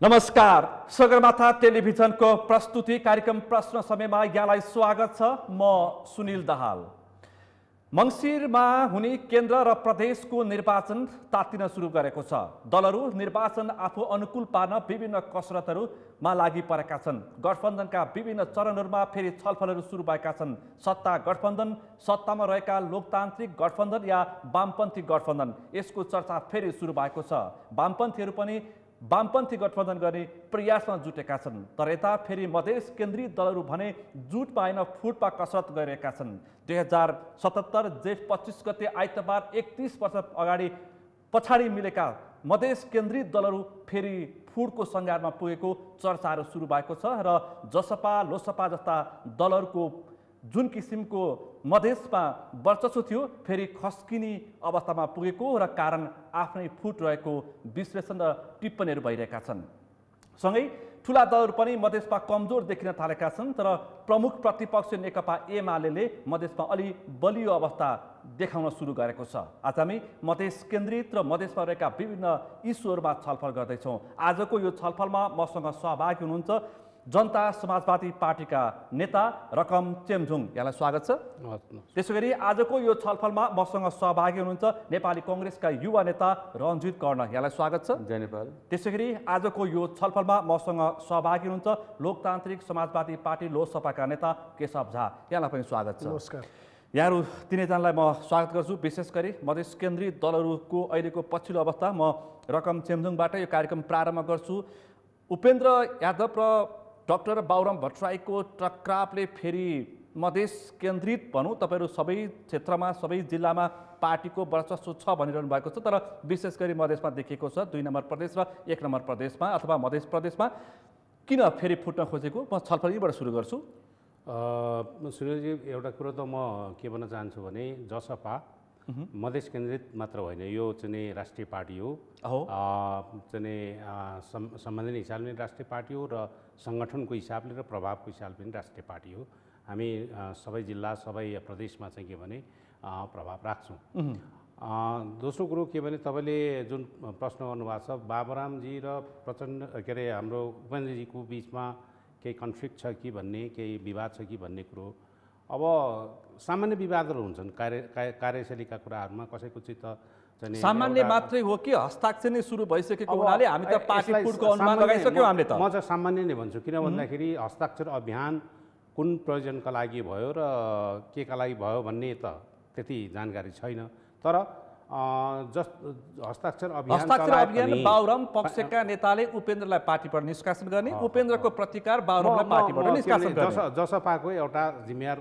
नमस्कार। सगरमाथा टेलिभिजनको प्रस्तुति कार्यक्रम प्रश्न समयमा यहाँलाई स्वागत छ। म सुनिल दाहाल। मङ्सिरमा हुने केन्द्र र प्रदेशको निर्वाचन तातिन सुरु गरेको छ। दलहरू निर्वाचन आफू अनुकूल पार्न विभिन्न कसरतहरूमा लागि परेका छन्। गठबन्धनका विभिन्न चरणहरूमा फेरि छलफलहरू सुरु भएका छन्। सत्ता गठबन्धन सत्तामा रहेका लोकतान्त्रिक गठबन्धन या वामपन्थी गठबन्धन यसको चर्चा फेरि सुरु भएको छ। वामपन्थीहरू पनि वामपन्थी गठबन्धन गर्ने प्रयासमा जुटेका छन् तर यता फेरि मधेस केन्द्रीय दलहरू भने जुटमा होइन फुटमा कसरत गरिरहेका छन्। दुई हजार सतहत्तर जेठ पच्चिस गते आइतबार एकतिस वर्ष अगाडि पछाडि मिलेका मधेस केन्द्रीय दलहरू फेरि फुटको सङ्घारमा पुगेको चर्चाहरू सुरु भएको छ र जसपा लोसपा जस्ता दलहरूको जुन किसिमको मधेसमा वर्चस्व थियो फेरि खस्किने अवस्थामा पुगेको र कारण आफ्नै फुट रहेको विश्लेषण र टिप्पणीहरू भइरहेका छन्। सँगै ठुला दलहरू पनि मधेसमा कमजोर देखिन थालेका छन् तर प्रमुख प्रतिपक्ष नेकपा एमाले मधेसमा अलि बलियो अवस्था देखाउन सुरु गरेको छ। आज हामी मधेस केन्द्रित र मधेसमा रहेका विभिन्न इस्युहरूमा छलफल गर्दैछौँ। आजको यो छलफलमा मसँग सहभागी हुनुहुन्छ जनता समाजवादी पार्टीका नेता रकम चेमझुङ यहाँलाई स्वागत छ। त्यसै गरी आजको यो छलफलमा मसँग सहभागी हुनुहुन्छ नेपाली कङ्ग्रेसका युवा नेता रञ्जित कर्ण यहाँलाई स्वागत छ। जय नेपाल। त्यसै गरी आजको यो छलफलमा मसँग सहभागी हुनुहुन्छ लोकतान्त्रिक समाजवादी पार्टी लोकसभाका नेता केशव झा यहाँलाई पनि स्वागत छ। नमस्कार। यहाँहरू तिनैजनालाई म स्वागत गर्छु विशेष गरी मधेस केन्द्रीय दलहरूको अहिलेको पछिल्लो अवस्था। म रकम चेमजुङबाट यो कार्यक्रम प्रारम्भ गर्छु। उपेन्द्र यादव र डक्टर बाबुराम भट्टराईको टक्रापले फेरि मधेस केन्द्रित भनौँ। तपाईँहरू सबै क्षेत्रमा सबै जिल्लामा पार्टीको वर्चस्व छ भनिरहनु भएको छ तर विशेष गरी मधेसमा देखिएको छ। दुई नम्बर प्रदेश र एक नम्बर प्रदेशमा अथवा मधेस प्रदेशमा किन फेरि फुट्न खोजेको? म छलफल यहीँबाट सुरु गर्छु। सुनिलजी एउटा कुरो त म के भन्न चाहन्छु भने जसपा मधेस केन्द्रित मात्र होइन। यो चाहिँ राष्ट्रिय पार्टी हो। चाहिँ सम् सम्बन्धित हिसाबले राष्ट्रिय पार्टी हो र सङ्गठनको हिसाबले र प्रभावको हिसाबले पनि राष्ट्रिय पार्टी हो। हामी सबै जिल्ला सबै प्रदेशमा चाहिँ के भने प्रभाव राख्छौँ। दोस्रो कुरो के भने तपाईँले जुन प्रश्न गर्नुभएको छ बाबुरामजी र प्रचण्ड के अरे हाम्रो उपेन्द्रजीको बिचमा केही कन्फ्लिक्ट छ कि भन्ने केही विवाद छ कि भन्ने कुरो। अब सामान्य विवादहरू हुन्छन् कार्य कार्य- कार्यशैलीका कुराहरूमा कसैको चित्त सामान्य मात्रै हो कि हस्ताक्षर नै सुरु भइसकेको हुनाले हामी त पार्टी अनुमान लगाइसक्यौँ हामीले त। म चाहिँ सामान्य नै भन्छु किन भन्दाखेरि हस्ताक्षर अभियान कुन प्रयोजनका लागि भयो र के का लागि भयो भन्ने त त्यति जानकारी छैन। तर जस हस्ताक्षर अभियान हस्ताक्षर अभियान बाबुराम पक्षका नेताले उपेन्द्रलाई पार्टीबाट निष्कासन गर्ने उपेन्द्रको प्रतिकार म- पार्टीबाट निष्कासन गर्ने। जस जसपाको एउटा जिम्मेवार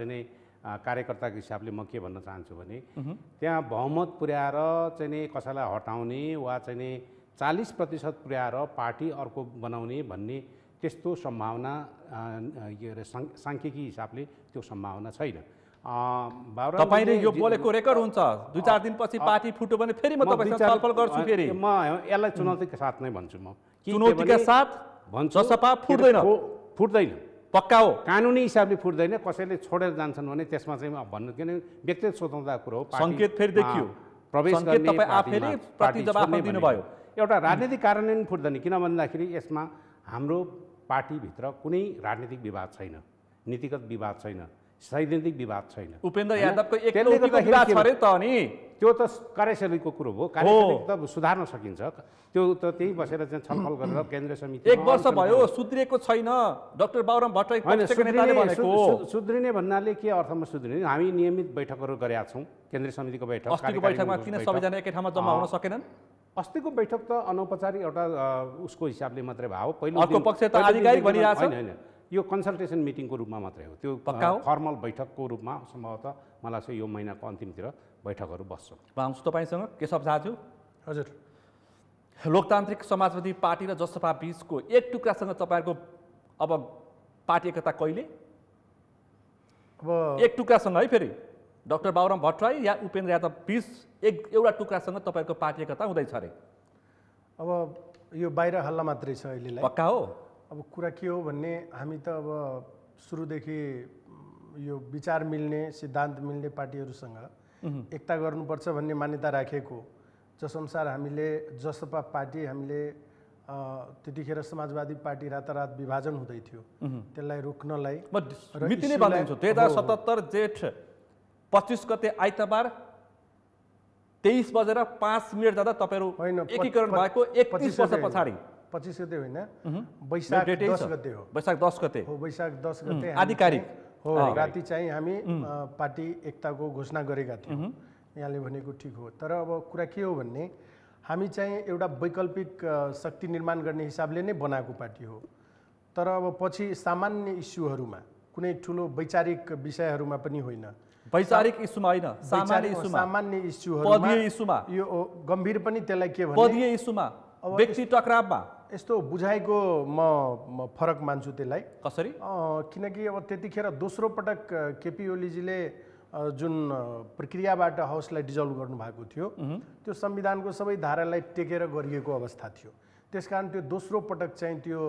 चाहिँ कार्यकर्ताको हिसाबले म के भन्न चाहन्छु भने त्यहाँ बहुमत पुर्याएर चाहिँ नि कसैलाई हटाउने वा चाहिँ नि चालिस प्रतिशत पुर्याएर पार्टी अर्को बनाउने भन्ने त्यस्तो सम्भावना साङ्ख्यिकी हिसाबले त्यो सम्भावना छैन। तपाईँले यो बोलेको रेकर्ड हुन्छ। दुई चार दिनपछि पार्टी फुट्यो भने फेरि म तपाईँसँग छलफल गर्छु फेरि। म यसलाई चुनौतीका साथ नै भन्छु म। चुनौतीका साथ भन्छु अरे फुट्दैन। फुट्दैन। पक्का हो कानुनी हिसाबले फुट्दैन कसैले छोडेर जान्छन् भने त्यसमा चाहिँ भन्नु किन व्यक्तिगत स्वतन्त्रता कुरो हो सङ्केत फेरि देखियो। प्रवेश दिनुभयो। एउटा राजनीतिक कारणले पनि फुट्दैन किन भन्दाखेरि यसमा हाम्रो पार्टीभित्र कुनै राजनीतिक विवाद छैन नीतिगत विवाद छैन सैद्धान्तिक विवाद छैन। उपेन्द्र? यादवको छ त्यो त कार्यशैलीको कुरो हो। कार्यशैली त सुधार्न सकिन्छ। त्यो त त्यही बसेर चाहिँ छलफल गरेर केन्द्रीय समिति एक वर्ष भयो सुध्रिएको छैन। डाक्टर बाबुराम भट्टराई सुध्रिने भन्नाले के अर्थमा सुध्रिने? हामी नियमित बैठकहरू गरेका छौँ। केन्द्रीय समितिको बैठक बैठकमा किन। सबैजना एकै ठाउँमा जम्मा हुन सकेनन्? अस्तिको बैठक त अनौपचारिक एउटा उसको हिसाबले मात्रै भयो। पहिलो पक्ष त आधिकारिक दिनदेखि भनिरहेछ। यो कन्सल्टेसन मिटिङको रूपमा मात्रै हो। त्यो पक्का हो? फर्मल बैठकको रूपमा सम्भवतः मलाई चाहिँ यो महिनाको अन्तिमतिर बैठकहरू बस्छ। म आउँछु तपाईँसँग केशव झाज्यू हजुर। लोकतान्त्रिक समाजवादी पार्टी र जसपा बिचको एक टुक्रासँग तपाईँहरूको अब पार्टी एकता कहिले? अब एक टुक्रासँग है फेरि। डाक्टर बाबुराम भट्टराई या उपेन्द्र यादव बिच एक एउटा टुक्रासँग तपाईँहरूको पार्टी एकता हुँदैछ अरे। अब यो बाहिर हल्ला मात्रै छ अहिलेलाई। पक्का हो? अब कुरा के हो भन्ने हामी त अब सुरुदेखि यो विचार मिल्ने सिद्धान्त मिल्ने पार्टीहरूसँग एकता गर्नुपर्छ भन्ने मान्यता राखेको। जसअनुसार हामीले जसपा पार्टी हामीले त्यतिखेर समाजवादी पार्टी रातारात विभाजन हुँदै थियो। त्यसलाई रोक्नलाई मिति नै दुई हजार सतहत्तर जेठ पच्चिस गते आइतबार तेइस बजेर पाँच मिनट जाँदा तपाईँहरू होइन एकीकरण भएको एकतिस वर्ष पछाडि। पच्चिस गते होइन वैशाख दस। गते हो। वैशाख दस गते। हो वैशाख दस गते आधिकारिक। हो राति चाहिँ हामी पार्टी एकताको घोषणा गरेका थियौँ। यहाँले भनेको ठिक हो। तर अब कुरा के हो भन्ने हामी चाहिँ एउटा वैकल्पिक शक्ति निर्माण गर्ने हिसाबले नै बनाएको पार्टी हो। तर अब पछि सामान्य इस्युहरूमा कुनै ठुलो वैचारिक विषयहरूमा पनि होइन। वैचारिक इस्युमा होइन सामान्य इस्युमा। यो गम्भीर पनि त्यसलाई के भने पदीय इस्युमा। व्यक्ति टकरावमा। यस्तो बुझाइको म म फरक मान्छु त्यसलाई। कसरी? किनकि अब त्यतिखेर दोस्रो पटक केपी ओलीजीले जुन प्रक्रियाबाट हाउसलाई डिजल्भ गर्नुभएको थियो त्यो संविधानको सबै धारालाई टेकेर गरिएको अवस्था थियो। त्यसकारण त्यो दोस्रो पटक चाहिँ त्यो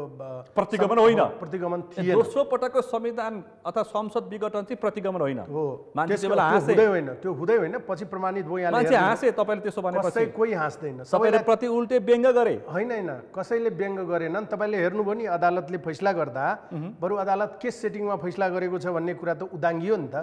प्रतिगमन होइन। प्रतिगमन थिएन। दोस्रो पटकको संविधान अथवा संसद विघटन चाहिँ प्रतिगमन होइन। हो। मान्छे हुँदै होइन। त्यो हुँदै होइन पछि प्रमाणित भयो मान्छे हाँसे तपाईँले त्यसो भनेपछि। कसै कोही हाँस्दैन। सबैलाई प्रति उल्टे व्यङ्ग गरे। होइन होइन। कसैले व्यङ्ग गरेनन्। तपाईँले हेर्नुभयो नि अदालतले फैसला गर्दा बरु अदालत के सेटिङमा फैसला गरेको छ भन्ने कुरा त उदाङ्गियो नि त।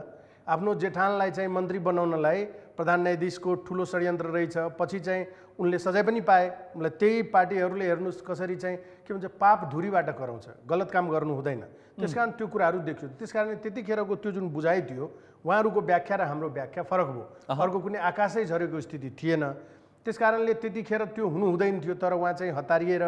आफ्नो जेठानलाई चाहिँ मन्त्री बनाउनलाई प्रधान न्यायाधीशको ठुलो षड्यन्त्र रहेछ। पछि चाहिँ उनले सजाय पनि पाए। मलाई त्यही पार्टीहरूले हेर्नुहोस् कसरी चाहिँ के भन्छ पाप धुरीबाट कराउँछ गलत काम गर्नु हुँदैन। त्यस कारण त्यो कुराहरू देख्छु। त्यस कारण त्यतिखेरको त्यो जुन बुझाइ थियो उहाँहरूको व्याख्या र हाम्रो व्याख्या फरक भयो। अर्को कुनै आकाशै झरेको स्थिति थिएन। त्यस कारणले त्यतिखेर त्यो हुनु हुँदैन थियो तर उहाँ चाहिँ हतारिएर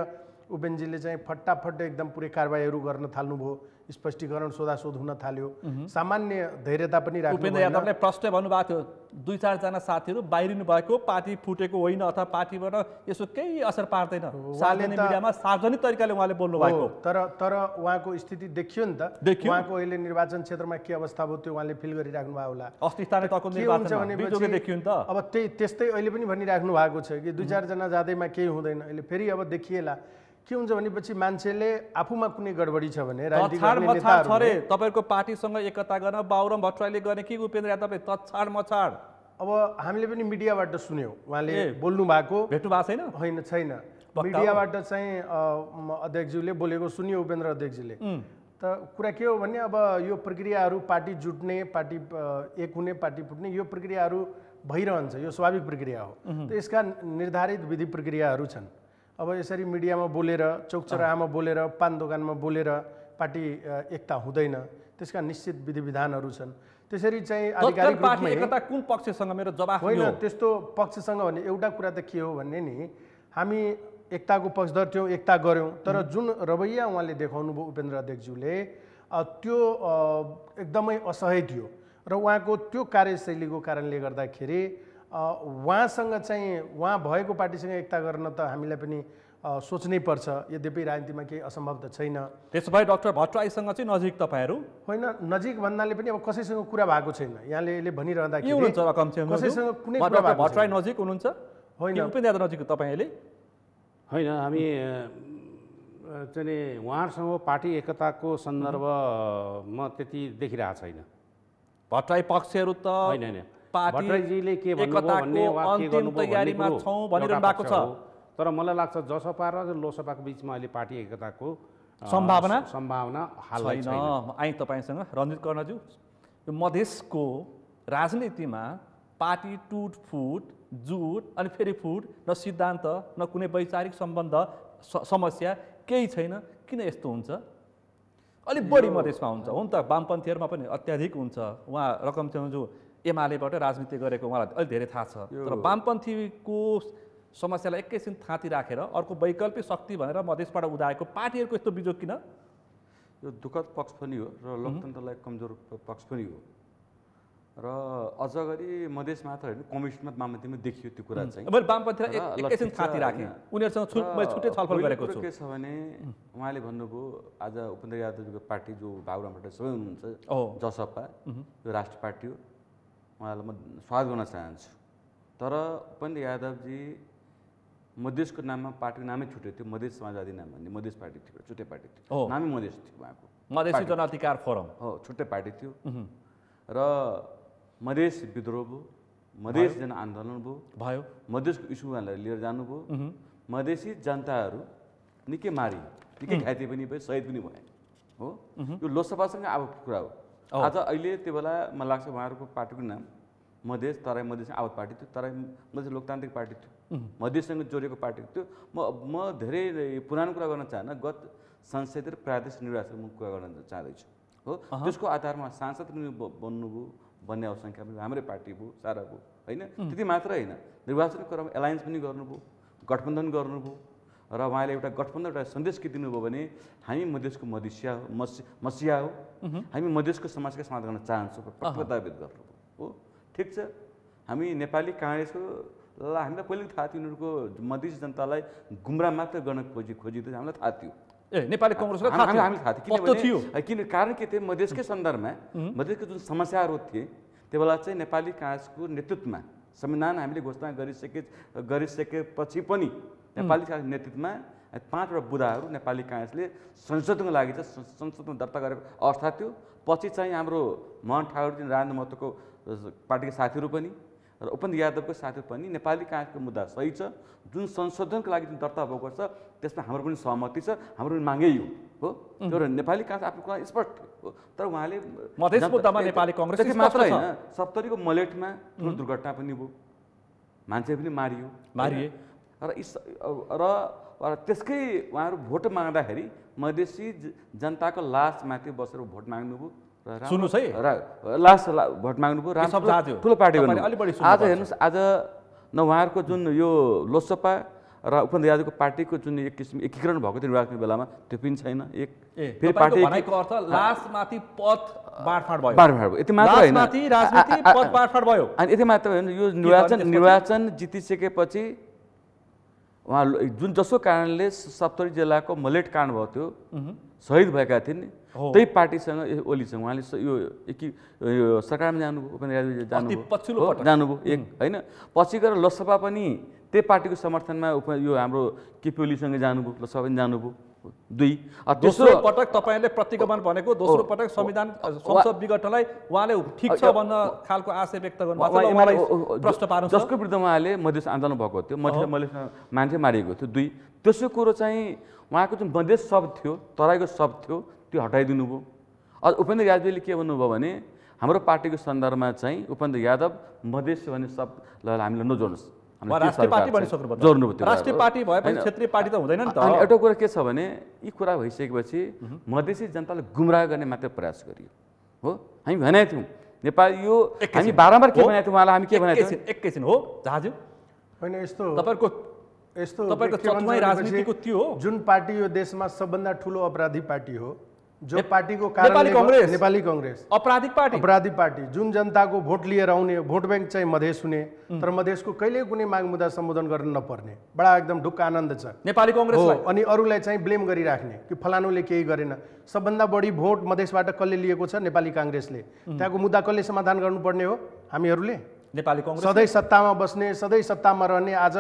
उपेनजीले चाहिँ फटाफट एकदम पुरै कारवाहीहरू गर्न थाल्नुभयो। स्पष्टीकरण सोधासोध हुन थाल्यो। सामान्य धैर्यता पनि उपेन्द्र। यादवले प्रश्न भन्नुभएको थियो दुई चारजना साथीहरू बाहिरिनु भएको पार्टी फुटेको होइन अथवा पार्टीबाट यसो केही असर पार्दैन। मिडियामा सार्वजनिक तरिकाले उहाँले बोल्नु भएको। तर तर उहाँको स्थिति देखियो नि त। उहाँको अहिले निर्वाचन क्षेत्रमा के अवस्था भयो त्यो उहाँले फिल गरिराख्नु भयो होला। अस्ति स्थानीय त। अब त्यही त्यस्तै अहिले पनि भनिराख्नु भएको छ कि दुई चारजना जाँदैमा केही हुँदैन। अहिले फेरि अब देखिएला। के हुन्छ भनेपछि मान्छेले आफूमा कुनै गडबडी छ भने तपाईँको पार्टीसँग एकता गर्न बाबुराम भट्टराईले गर्ने कि उपेन्द्र यादवले तछाड मछाड। अब हामीले पनि मिडियाबाट सुन्यौँ उहाँले। बोल्नु भएको। भेट्नु भएको छैन? होइन छैन? मिडियाबाट चाहिँ अध्यक्षज्यूले बोलेको सुन्यो उपेन्द्र अध्यक्षजीले। त कुरा के हो भने अब यो प्रक्रियाहरू पार्टी जुट्ने पार्टी एक हुने पार्टी फुट्ने यो प्रक्रियाहरू भइरहन्छ यो स्वाभाविक प्रक्रिया हो। त यसका निर्धारित विधि प्रक्रियाहरू छन्। अब यसरी मिडियामा बोलेर चौक चौराहामा बोलेर पान दोकानमा बोलेर पार्टी एकता हुँदैन। त्यसका निश्चित विधि विधानहरू छन्। त्यसरी चाहिँ आधिकारिक कुन पक्षसँग मेरो जवाफ होइन त्यस्तो पक्षसँग भने एउटा कुरा त के हो भने नि हामी एकताको पक्षधर थियौँ एकता गऱ्यौँ तर जुन रवैया उहाँले देखाउनु भयो उपेन्द्र अध्यक्षज्यूले त्यो एकदमै असह्य थियो। र उहाँको त्यो कार्यशैलीको कारणले गर्दाखेरि उहाँसँग चाहिँ उहाँ भएको पार्टीसँग एकता गर्न त हामीलाई पनि सोच्नै पर्छ। यद्यपि राजनीतिमा केही असम्भव त छैन। त्यसो भए डाक्टर भट्टराईसँग चाहिँ नजिक तपाईँहरू? होइन नजिक भन्नाले पनि अब कसैसँग कुरा भएको छैन। यहाँले भनिरहँदाखेरि कसैसँग कुनै भट्टराई। नजिक हुनुहुन्छ? होइन। उपेन्द्र नजिक तपाईँले होइन हामी चाहिँ नि उहाँहरूसँग पार्टी एकताको सन्दर्भमा त्यति देखिरहेको छैन। भट्टराई पक्षहरू त होइन होइन। पार्टी भट्टराईजीले के तयारीमा छौँ भनिरहनु भएको छ। तर मलाई लाग्छ जसपा र लोसपाको बिचमा अहिले पार्टी एकताको सम्भावना? सम्भावना छैन। आएँ तपाईँसँग। रञ्जित कर्णज्यू यो मधेसको राजनीतिमा पार्टी टुटफुट जुट अनि फेरि फुट न सिद्धान्त न कुनै वैचारिक सम्बन्ध समस्या केही छैन। किन यस्तो हुन्छ? अलिक बढी मधेसमा हुन्छ। हो नि त? वामपन्थीहरूमा पनि अत्याधिक हुन्छ। उहाँ रकम जो एमालेबाट राजनीति गरेको उहाँलाई अलिक धेरै थाहा छ। तर वामपन्थीको समस्यालाई एकैछिन थाँती राखेर अर्को वैकल्पिक शक्ति भनेर मधेसबाट उदाएको पार्टीहरूको यस्तो बिजोग किन? यो दुःखद पक्ष पनि हो र लोकतन्त्रलाई कमजोर पक्ष पनि हो। र अझ गरी मधेस मात्र होइन कम्युनिस्टमा वामपन्थीमा देखियो त्यो कुरा चाहिँ। मैले वामपन्थीलाई एकैछिन थाँती राखेँ। उनीहरूसँग छुट मैले छुट्टै छलफल गरेको छु। के छ भने उहाँले भन्नुभयो आज उपेन्द्र यादवजीको पार्टी जो बाबुराम भट्टराई सबै हुनुहुन्छ जसपा यो राष्ट्र पार्टी हो। उहाँलाई म स्वागत गर्न चाहन्छु। तर उपेन्द्र यादवजी मधेसको नाममा पार्टीको नामै छुट्यो थियो मधेस समाजवादी नाम भन्ने मधेस पार्टी थियो छुट्टै पार्टी हो। थियो नामै मधेस थियो उहाँको। मधेसी जनअधिकार फोरम। हो छुट्टै पार्टी थियो। र मधेस विद्रोह भयो मधेस जन आन्दोलन भयो भयो। मधेसको इस्युहरूलाई लिएर जानुभयो। मधेसी जनताहरू निकै मारियो निकै घाइते पनि भयो शहीद पनि भए। हो? यो लोकसभासँग अब कुरा हो। आज अहिले त्यो बेला मलाई लाग्छ उहाँहरूको पार्टीको नाम मधेस तराई मधेस आवत पार्टी थियो तराई मधेस लोकतान्त्रिक पार्टी थियो। मधेससँग जोडिएको पार्टी थियो। म म धेरै पुरानो कुरा गर्न चाहन्न गत संसदीय र प्रादेशिक निर्वाचन म कुरा गर्न चाहँदैछु। हो? त्यसको आधारमा सांसद बन्नुभयो बन्ने अब सङ्ख्या पनि हाम्रै पार्टी भयो सारा भयो होइन? त्यति मात्र होइन। निर्वाचनको क्रममा एलायन्स पनि गर्नुभयो गठबन्धन गर्नुभयो र उहाँले एउटा गठबन्धन एउटा सन्देश के दिनुभयो भने हामी मधेसको मधेसिया हो मस मसिया हो। हामी मधेसको समाजका समाधान गर्न चाहन्छौँ प्रतिबद्धता व्यक्त गर्नुभयो। हो? ठिक छ। हामी नेपाली काङ्ग्रेसको ल हामीलाई पहिले थाहा थियो उनीहरूको मधेसी जनतालाई गुमराह मात्र गर्न खोजी खोजिँदै हामीलाई थाहा थियो। ए नेपाली थियो। हामीलाई थाहा थियो। पत्तो थियो। किनभने किन कारण के थियो? मधेसकै सन्दर्भमा मधेसको जुन समस्याहरू थिए त्यो बेला चाहिँ नेपाली काङ्ग्रेसको नेतृत्वमा संविधान हामीले घोषणा गरिसके गरिसकेपछि पनि नेपाली काङ्ग्रेस नेतृत्वमा पाँचवटा बुदाहरू नेपाली काङ्ग्रेसले संशोधनको लागि चाहिँ संशोधन दर्ता गरेको अवस्था थियो पछि चाहिँ हाम्रो मोहन ठाकुरजी राजेन्द्र महतोको पार्टीका साथीहरू पनि र उपेन्द्र यादवको साथीहरू पनि नेपाली काङ्ग्रेसको मुद्दा सही छ जुन संशोधनको लागि जुन दर्ता भएको छ त्यसमा हाम्रो पनि सहमति छ हाम्रो पनि मागै हो भएर नेपाली काङ्ग्रेस आफ्नो कुरा स्पष्ट हो तर उहाँले त्यति मात्र। होइन सप्तरीको मलेटमा ठुलो दुर्घटना पनि भयो मान्छे पनि मारियो मारिए। र यी स- र र त्यसकै उहाँहरू भोट माग्दाखेरि मधेसी जनताको लासमाथि बसेर भोट माग्नुभयो सुन्नुहोस् है। र लास ला- भोट माग्नुभयो। ठुलो पार्टी आज। हेर्नुहोस् आज न उहाँहरूको जुन यो लोकसभा र उपेन्द्र यादवको पार्टीको जुन एक किसिम एकीकरण भएको थियो निर्वाचनको बेलामा त्यो पनि छैन एक फेरि पार्टी अर्थ पद बाँडफाँड भयो बाँडफाँड भयो यति मात्र होइन अनि यति मात्र होइन यो निर्वाचन? निर्वाचन जितिसकेपछि उहाँ जुन जसो कारणले सप्तरी जिल्लाको मलेट काण्ड भएको थियो शहीद भएका थिए नि। त्यही पार्टीसँग ओलीसँग। उहाँले यो एकी यो सरकारमा जानुभयो उपेन्द्र जानुभयो। पछिल्लो। जानुभयो। एक होइन पछि गएर लोकसभा पनि त्यही पार्टीको समर्थनमा उप यो हाम्रो केपी ओलीसँग जानुभयो लोकसभा पनि जानुभयो। दुई। दोस्रो पटक तपाईँले प्रतिगमन भनेको दोस्रो पटक संविधान संसद विघटनलाई उहाँले ठिक छ भन्न खालको आशय व्यक्त गर्नु जसको विरुद्धमा उहाँले मधेस आन्दोलन भएको थियो मधेस मधेसमा मान्छे मारिएको थियो दुई। तेस्रो कुरो चाहिँ उहाँको जुन मधेस शब्द थियो तराईको शब्द थियो त्यो हटाइदिनु भयो। अझ उपेन्द्र यादवले के भन्नुभयो भने हाम्रो पार्टीको सन्दर्भमा चाहिँ उपेन्द्र यादव मधेस भन्ने शब्दलाई हामीले नजोड्नुहोस् राष्ट्रिय पार्टी बनिसक्नु जोड्नुभयो त्यो राष्ट्रिय। पार्टी भएपछि क्षेत्रीय पार्टी त हुँदैन नि त। अनि एउटा कुरा के छ भने यी कुरा भइसकेपछि मधेसी जनतालाई गुमराह गर्ने मात्रै प्रयास गरियो। हो? हामी भनेका थियौँ। नेपाल यो। हामी बारम्बार के हो? भनेको थियौँ उहाँलाई हामी के भनेको थियौँ? एकैछिन हो? जहाजु होइन यस्तो तपाईँहरूको यस्तो तपाईँको राजनीतिको त्यो हो। जुन पार्टी यो देशमा सबभन्दा ठुलो अपराधी पार्टी हो जो पार्टीको नेपाली कङ्ग्रेस। नेपाली कङ्ग्रेस। आपराधिक पार्टी। अपराधी पार्टी। जुन जनताको भोट लिएर आउने भोट ब्याङ्क चाहिँ मधेस हुने तर मधेसको कहिल्यै कुनै माग मुद्दा सम्बोधन गर्न नपर्ने। बडा एकदम ढुक्क आनन्द छ। नेपाली हो कङ्ग्रेसलाई अनि अरूलाई चाहिँ ब्लेम गरिराख्ने कि फलानुले केही गरेन। सबभन्दा बढी भोट मधेसबाट कसले लिएको छ? नेपाली काङ्ग्रेसले। त्यहाँको मुद्दा कसले समाधान गर्नुपर्ने हो? हामीहरूले। नेपाली कङ्ग्रेस सधैँ सत्तामा बस्ने सधैँ सत्तामा रहने आज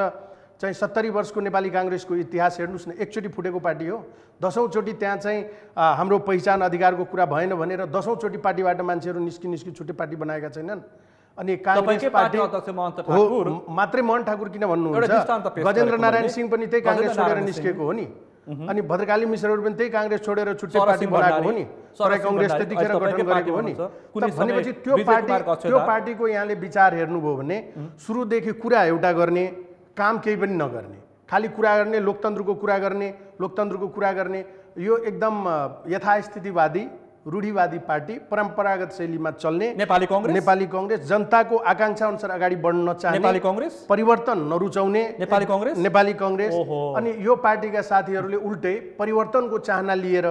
चाहिँ सत्तरी वर्षको नेपाली काङ्ग्रेसको इतिहास हेर्नुहोस् न एकचोटि फुटेको पार्टी हो। दसौँचोटि त्यहाँ चाहिँ हाम्रो पहिचान अधिकारको कुरा भएन भनेर दसौँचोटि पार्टीबाट मान्छेहरू निस्कि निस्कि छुट्टै पार्टी बनाएका छैनन्। अनि काङ्ग्रेस पार्टी मात्रै मोहन ठाकुर किन भन्नुहुन्छ? गजेन्द्र नारायण। सिंह पनि त्यही काङ्ग्रेस छोडेर निस्केको हो नि। अनि भद्रकाली मिश्रहरू पनि त्यही काङ्ग्रेस छोडेर छुट्टै पार्टी बनाएको हो नि। तराई कङ्ग्रेस त्यतिखेर गठन गरेको हो नि। भनेपछि त्यो पार्टी त्यो पार्टीको यहाँले विचार हेर्नुभयो भने सुरुदेखि कुरा एउटा गर्ने काम केही पनि नगर्ने। खालि कुरा गर्ने लोकतन्त्रको कुरा गर्ने लोकतन्त्रको कुरा गर्ने। यो एकदम यथास्थितिवादी रूढिवादी पार्टी परम्परागत शैलीमा चल्ने नेपाली कङ्ग्रेस? नेपाली कङ्ग्रेस। जनताको आकाङ्क्षा अनुसार अगाडि बढ्न नचाहने नेपाली कङ्ग्रेस? परिवर्तन नरुचाउने नेपाली कङ्ग्रेस? नेपाली कङ्ग्रेस। अनि यो पार्टीका साथीहरूले उल्टै परिवर्तनको चाहना लिएर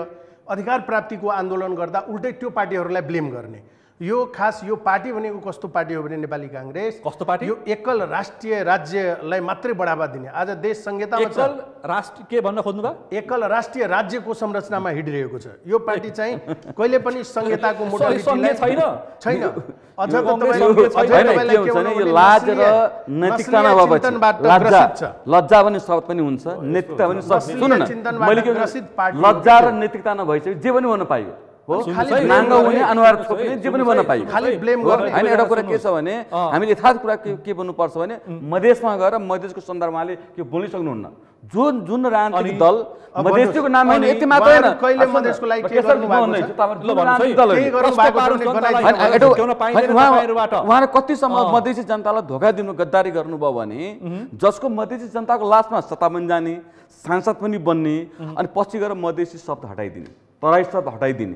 अधिकार प्राप्तिको आन्दोलन गर्दा उल्टै त्यो पार्टीहरूलाई ब्लेम गर्ने। यो खास यो पार्टी भनेको कस्तो पार्टी हो भने नेपाली काङ्ग्रेस? कस्तो पार्टी? यो एकल राष्ट्रिय राज्यलाई मात्रै बढावा दिने। आज देश संहितामा एकल राष्ट्र के भन्न खोज्नु भयो? एकल राष्ट्रिय राज्यको संरचनामा हिँडिरहेको छ। यो पार्टी चाहिँ कहिले पनि संहिताको छैन। लज्जा ग्रसित छ। लज्जा पनि शब्द पनि हुन्छ। नैतिकता पनि शब्द नस्लीय सुन न। चिन्तनबाट मैले के ग्रसित भने पार्टी हो लज्जा कि र नैतिकता नभइसक्यो जे पनि हुन पाइयो हो नाङ्गो हुने अनुहार छोप्ने जे पनि बन्न पाइयो खालि है, गर्ने। होइन एउटा कुरा के छ। भने हामीले यथार्थ कुरा के भन्नुपर्छ भने मधेसमा गएर मधेसको सन्दर्भले के बोल्नै सक्नुहुन्न जुन जुन राजनीतिक दल मधेसीको नाम होइन यति मात्र होइन कतिसम्म मधेसी जनतालाई धोका दिनु गद्दारी गर्नुभयो भने जसको मधेसी जनताको लास्टमा सत्ता पनि जाने सांसद पनि बन्ने अनि पछि गएर मधेसी शब्द हटाइदिने तराई हटाइदिने।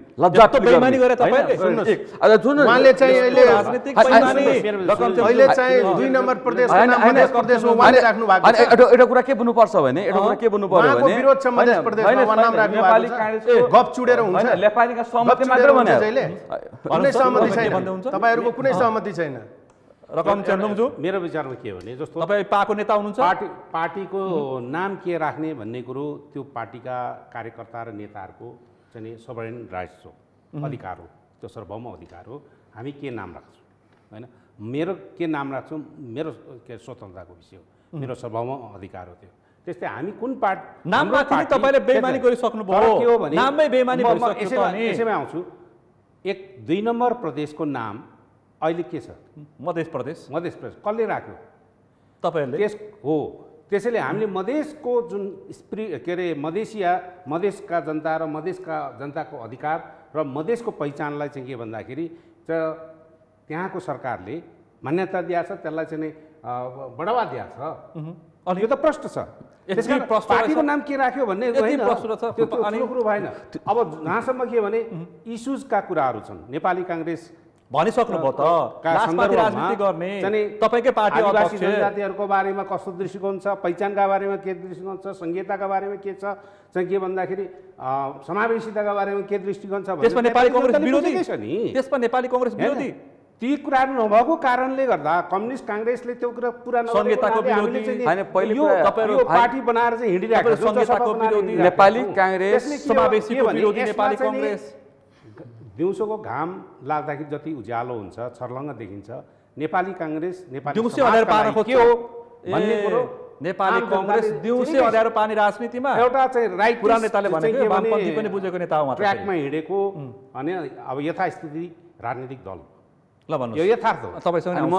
एउटा कुरा के भन्नुपर्छ भने एउटा कुरा के भने कुनै सहमति छैन। हुन्छ? तपाईँहरूको कुनै सहमति छैन। रकम चेन्डुङज्यू मेरो विचारमा के हो भने जस्तो तपाईँ पाको नेता हुनुहुन्छ? पार्टी पार्टीको नाम के राख्ने भन्ने कुरो त्यो पार्टीका कार्यकर्ता र नेताहरूको चाहिँ सबरेन राइट्स हो। अधिकार हो। त्यो सार्वभौम अधिकार हो। हामी के नाम राख्छौँ? होइन? मेरो के नाम राख्छौँ? मेरो के स्वतन्त्रताको विषय हो। मेरो सार्वभौम अधिकार हो त्यो। त्यस्तै हामी कुन पार्टी तपाईँले गरिसक्नुभयो। के हो भने नाममै बेइमानी म- म भइसक्यो त यसैमा आउँछु। एक दुई नम्बर प्रदेशको नाम अहिले के छ? मध्य प्रदेश मध्य प्रदेश कसले राख्यो? तपाईँहरूले। त्यस हो। त्यसैले हामीले मधेसको जुन स्प्रि के अरे मधेसिया मधेसका जनता र मधेसका जनताको अधिकार र मधेसको पहिचानलाई चाहिँ के भन्दाखेरि चाहिँ त्यहाँको सरकारले मान्यता दिएको छ त्यसलाई चाहिँ बढावा दिएको छ। अनि यो त प्रश्न छ। पार्टीको। नाम के राख्यो भन्ने। त्यो कुरो भएन। अब जहाँसम्म के भने इस्युजका कुराहरू छन्। नेपाली काङ्ग्रेस भनिसक्नुभयो त। राजनीति गर्ने। तपाईँकै पार्टी जनजातिहरूको बारेमा कस्तो दृष्टिकोण छ पहिचानका बारेमा के दृष्टिकोण छ संहिताका बारेमा के छ चाहिँ के भन्दाखेरि समावेशिताका बारेमा के दृष्टिकोण छ त्यसमा नेपाली कङ्ग्रेस विरोधी। छ नि। त्यसमा नेपाली कङ्ग्रेस? विरोधी। ती कुराहरू नभएको कारणले गर्दा कम्युनिस्ट काङ्ग्रेसले त्यो कुरा पुरा पार्टी बनाएर चाहिँ हिँडिरहेको छौँ, नेपाली। काङ्ग्रेस। दिउँसोको घाम लाग्दाखेरि जति उज्यालो हुन्छ छर्लङ्ग देखिन्छ। नेपाली काङ्ग्रेस नेपाली के हो भन्ने कुरो नेपाली कङ्ग्रेस दिउँसै। अँध्यारो पानी राजनीतिमा एउटा चाहिँ राइट पुरानो नेताले भनेको वामपन्थी पनि बुझेको नेता हो मात्र ट्र्याकमा हिँडेको अनि अब यथास्थिति राजनीतिक दल ल यो भन्नुहोस् यथार्थ हो। तपाईँसँग म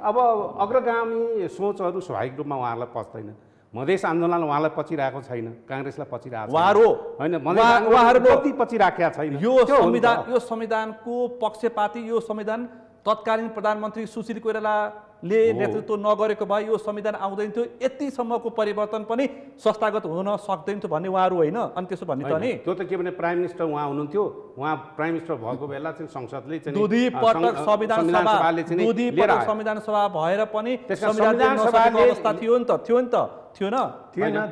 अब अग्रगामी सोचहरू स्वाभाविक रूपमा उहाँहरूलाई पच्दैन मधेस आन्दोलन उहाँलाई पचिरहेको छैन काङ्ग्रेसलाई पचिरहेको। उहाँहरू होइन उहाँहरू- कति पचिराखेका छैन यो। संविधान यो संविधानको पक्षपाती यो संविधान तत्कालीन प्रधानमन्त्री सुशील कोइरालाले नेतृत्व नगरेको भए यो संविधान आउँदैन थियो यतिसम्मको परिवर्तन पनि संस्थागत हुन सक्दैन थियो भन्ने उहाँहरू होइन। अनि त्यसो भन्ने त नि। त्यो त के भने प्राइम मिनिस्टर उहाँ हुनुहुन्थ्यो। उहाँ प्राइम मिनिस्टर भएको बेला चाहिँ संसदले दुधी पटक संविधान सभा सभाले दुधी पटक। संविधान सभा भएर पनि संविधान सभाले- अवस्था थियो नि त। थियो नि त। थियो न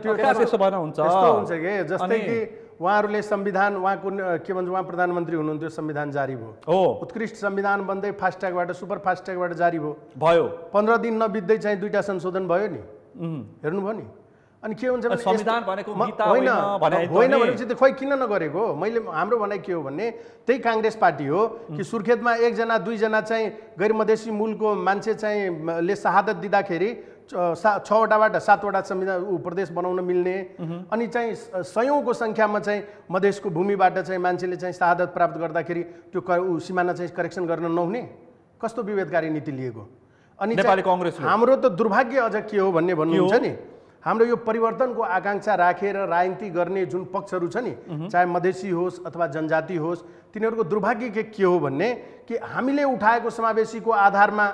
त्यसो भएर हुन्छ? त्यस्तो हुन्छ कि? जस्तै कि उहाँहरूले संविधान उहाँको के भन्छ उहाँ प्रधानमन्त्री हुनुहुन्थ्यो संविधान जारी भयो। हो उत्कृष्ट संविधान बन्दै फास्ट्यागबाट सुपर फास्ट्यागबाट जारी भयो। भयो। पन्ध्र दिन नबित्दै चाहिँ दुईवटा संशोधन भयो नि। हेर्नुभयो नि। अनि के हुन्छ होइन होइन। भनेपछि त खोइ किन नगरेको? मैले हाम्रो भनाइ के हो भने त्यही काङ्ग्रेस पार्टी हो कि सुर्खेतमा एकजना दुईजना चाहिँ गैर मधेसी मूलको मान्छे चाहिँ ले शहादत दिँदाखेरि सा छवटाबाट सातवटा संविधान ऊ प्रदेश बनाउन मिल्ने। अनि चाहिँ सयौँको सङ्ख्यामा चाहिँ मधेसको भूमिबाट चाहिँ मान्छेले चाहिँ शहादत प्राप्त गर्दाखेरि त्यो सिमाना चाहिँ करेक्सन गर्न नहुने। कस्तो विभेदकारी नीति लिएको? अनि कङ्ग्रेसले। हाम्रो त दुर्भाग्य अझ के हो भन्ने भन्नुहुन्छ नि? हाम्रो यो परिवर्तनको आकाङ्क्षा राखेर राजनीति गर्ने जुन पक्षहरू छ नि चाहे मधेसी होस् अथवा जनजाति होस् तिनीहरूको दुर्भाग्य के के हो भन्ने कि हामीले उठाएको समावेशीको आधारमा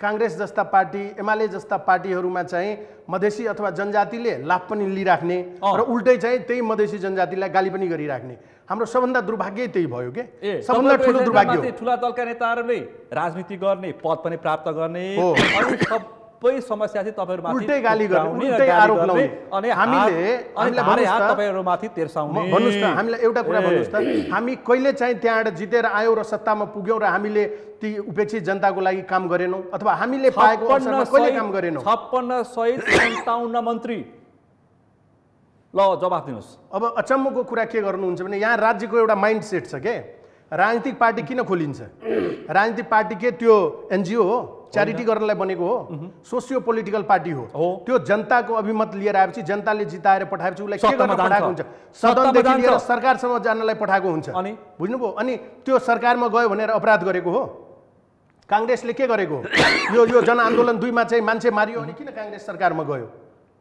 काङ्ग्रेस जस्ता पार्टी एमाले जस्ता पार्टीहरूमा चाहिँ मधेसी अथवा जनजातिले लाभ पनि लिइराख्ने। र उल्टै चाहिँ त्यही मधेसी जनजातिलाई गाली पनि गरिराख्ने। हाम्रो सबभन्दा दुर्भाग्य त्यही भयो के? सबभन्दा ठुलो दुर्भाग्य ठुला दलका नेताहरूले राजनीति गर्ने पद पनि प्राप्त गर्ने सबै समस्या चाहिँ तपाईँहरूमाथि तेर्साउने। भन्नुहोस् त हामीलाई एउटा कुरा। भन्नुहोस् त। हामी कहिले चाहिँ त्यहाँबाट जितेर आयौँ र सत्तामा पुग्यौँ र हामीले ती उपेक्षित जनताको लागि काम गरेनौँ? अथवा हामीले पाएको अवसरमा कहिले काम गरेनौँ? छप्पन्न सहित सन्ताउन्न मन्त्री। ल जवाफ दिनुहोस्। अब अचम्मको कुरा के गर्नुहुन्छ भने यहाँ राज्यको एउटा माइन्ड सेट छ के? राजनीतिक पार्टी किन खोलिन्छ? राजनीतिक पार्टी के? त्यो एनजिओ हो। च्यारिटी गर्नलाई बनेको हो। सोसियो पोलिटिकल पार्टी हो। त्यो जनताको अभिमत लिएर आएपछि जनताले जिताएर पठाएपछि उसलाई के गर्न पठाएको। हुन्छ? सदनदेखि लिएर। सरकारसम्म जानलाई पठाएको हुन्छ? बुझ्नुभयो? अनि त्यो सरकारमा गयो भनेर अपराध गरेको हो। काङ्ग्रेसले के गरेको? हो यो यो जनआन्दोलन दुईमा चाहिँ मान्छे मारियो अनि किन काङ्ग्रेस सरकारमा गयो?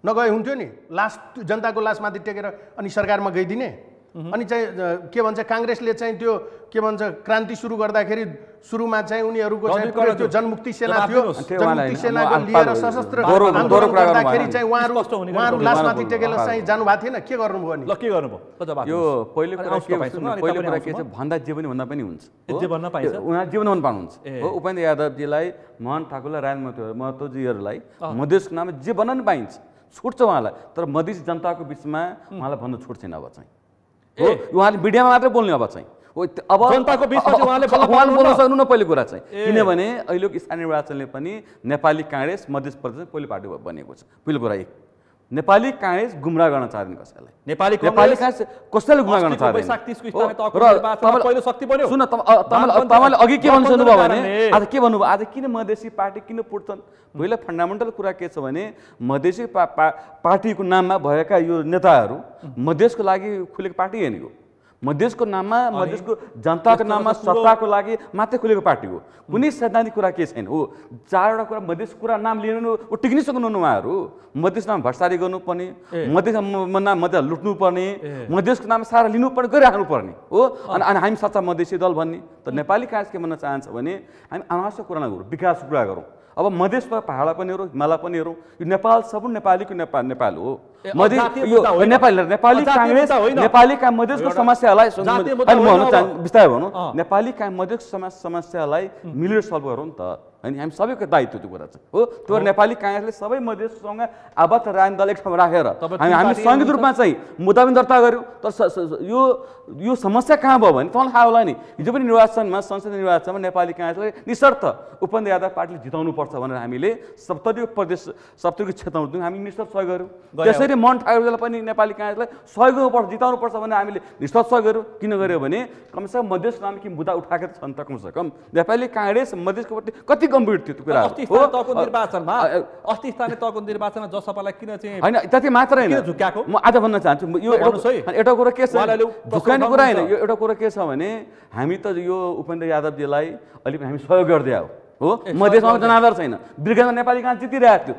नगए हुन्थ्यो नि। लास त्यो जनताको लासमाथि टेकेर अनि सरकारमा गइदिने? अनि चाहिँ के भन्छ काङ्ग्रेसले चाहिँ त्यो के भन्छ क्रान्ति सुरु गर्दाखेरि सुरुमा चाहिँ उनीहरूको चाहिँ त्यो। जनमुक्ति सेना थियो जनमुक्ति सेनाको लिएर। सशस्त्र आन्दोलन गर्दाखेरि। चाहिँ उहाँहरू उहाँहरू लासमाथि। टेकेर। चाहिँ जानुभएको थिएन के गर्नुभयो नि ल के गर्नुभयो यो। पहिलो कुरा के पहिलो कुरा के छ। भन्दा जे पनि भन्दा पनि हुन्छ उहाँ जीवन भन्न पाउनुहुन्छ। हो उपेन्द्र यादवजीलाई मोहन ठाकुरलाई राज महतो महतोजीहरूलाई मधेसको नाममा जे भन्न पनि पाइन्छ छुट छ उहाँलाई तर मधेसी जनताको बिचमा उहाँलाई भन्न छुट छैन अब चाहिँ हो। उहाँले मिडियामा मात्रै बोल्ने अब चाहिँ अब जनताको बिचमा चाहिँ उहाँले बोल्न। सक्नु न पहिलो कुरा चाहिँ। किनभने अहिलेको स्थानीय निर्वाचनले पनि नेपाली काङ्ग्रेस मध्य प्रदेश पहिलो पार्टी बनेको छ पहिलो कुरा एक नेपाली काङ्ग्रेस गुमराह गर्न चाहदैन कसैलाई। नेपाली नेपाली काङ्ग्रेस कसैले गुमराह गर्न चाहदैन। वैशाख 30 को हो, स्थानीय तहको र निर्वाचनमा तपाईँले- अघि के भन्नु गठबन्धनको भयो भने। आज के भन्नुभयो? आज किन मधेसी पार्टी किन पुट्छन् पहिला फन्डामेन्टल कुरा के छ भने मधेसी पार्टीको नाममा भएका यो नेताहरू मधेसको लागि खुलेको पार्टी होइन यो। मधेसको नाममा मधेसको जनताको नाममा सत्ताको लागि मात्रै खुलेको पार्टी हो। कुनै सैद्धान्तिक कुरा के छैन। हो चारवटा कुरा मधेसको कुरा नाम लिनु ऊ टिक्नै सक्नुहुन्न उहाँहरू। मधेस नाम भ्रष्टाचारी गर्नुपर्ने मधेस नाम मधेस लुट्नुपर्ने मधेसको नाम सारा लिनुपर्ने गरिराख्नु पर्ने हो अनि अनि हामी सच्चा मधेसी दल भन्ने। त नेपाली काङ्ग्रेस के भन्न चाहन्छ भने हामी अनावश्यक कुरा नगरौँ विकासको कुरा गरौँ। अब मधेस पहाड पनि हेरौँ हिमालय पनि हेरौँ। यो नेपाल सबै नेपालीको नेपाल नेपाल हो। होइन। नेपाली नेपाली जातीय काङ्ग्रेस मुद्दा होइन। नेपाली का मधेसको समस्यालाई होइन बिस्तारै भनौँ। नेपाली का मधेसको समा समस्यालाई मिलेर सल्भ गरौँ नि त अनि हामी सबैको दायित्व त्यो कुरा चाहिँ हो त्यो नेपाली काङ्ग्रेसले सबै मधेससँग आबद्ध राजनीति दल एक ठाउँमा राखेर हामी हामी संयुक्त। रूपमा चाहिँ मुद्दा पनि दर्ता गऱ्यौँ तर यो यो समस्या कहाँ भयो भने तपाईँलाई थाहा होला नि हिजो पनि निर्वाचनमा संसदीय निर्वाचनमा नेपाली काङ्ग्रेसले निशर्त उपेन्द्र यादव पार्टीले जिताउनुपर्छ भनेर हामीले सप्तरी प्रदेश सप्तरी क्षेत्रमा हामी निशर्त सहयोग गऱ्यौँ गऱ्यौँ। त्यसरी मन ठाकुरलाई पनि नेपाली काङ्ग्रेसलाई सहयोग गर्नुपर्छ जिताउनुपर्छ भनेर हामीले निष्ठत सहयोग गऱ्यौँ किन गऱ्यो भने कमसेकम मधेस नामकी मुद्दा उठाएको त छ नि त कमसेकम नेपाली काङ्ग्रेस मधेसको प्रति कति गम्भीर थियो त्यो कुरा निर्वाचनमा अस्ति स्थानीय तहको निर्वाचनमा जसपालाई किन चाहिँ होइन त्यति मात्र होइन किन झुक्क्याएको? म आज भन्न चाहन्छु यो। एउटा कुरो के छ प्रश्न कुरा होइन। यो एउटा कुरो के छ भने हामी त यो उपेन्द्र यादवजीलाई अलिक हामी सहयोग गर्दै आऊ हो? मधेसमा जनाधार छैन बिर्गमा नेपाली कहाँ जितिरहेको थियो।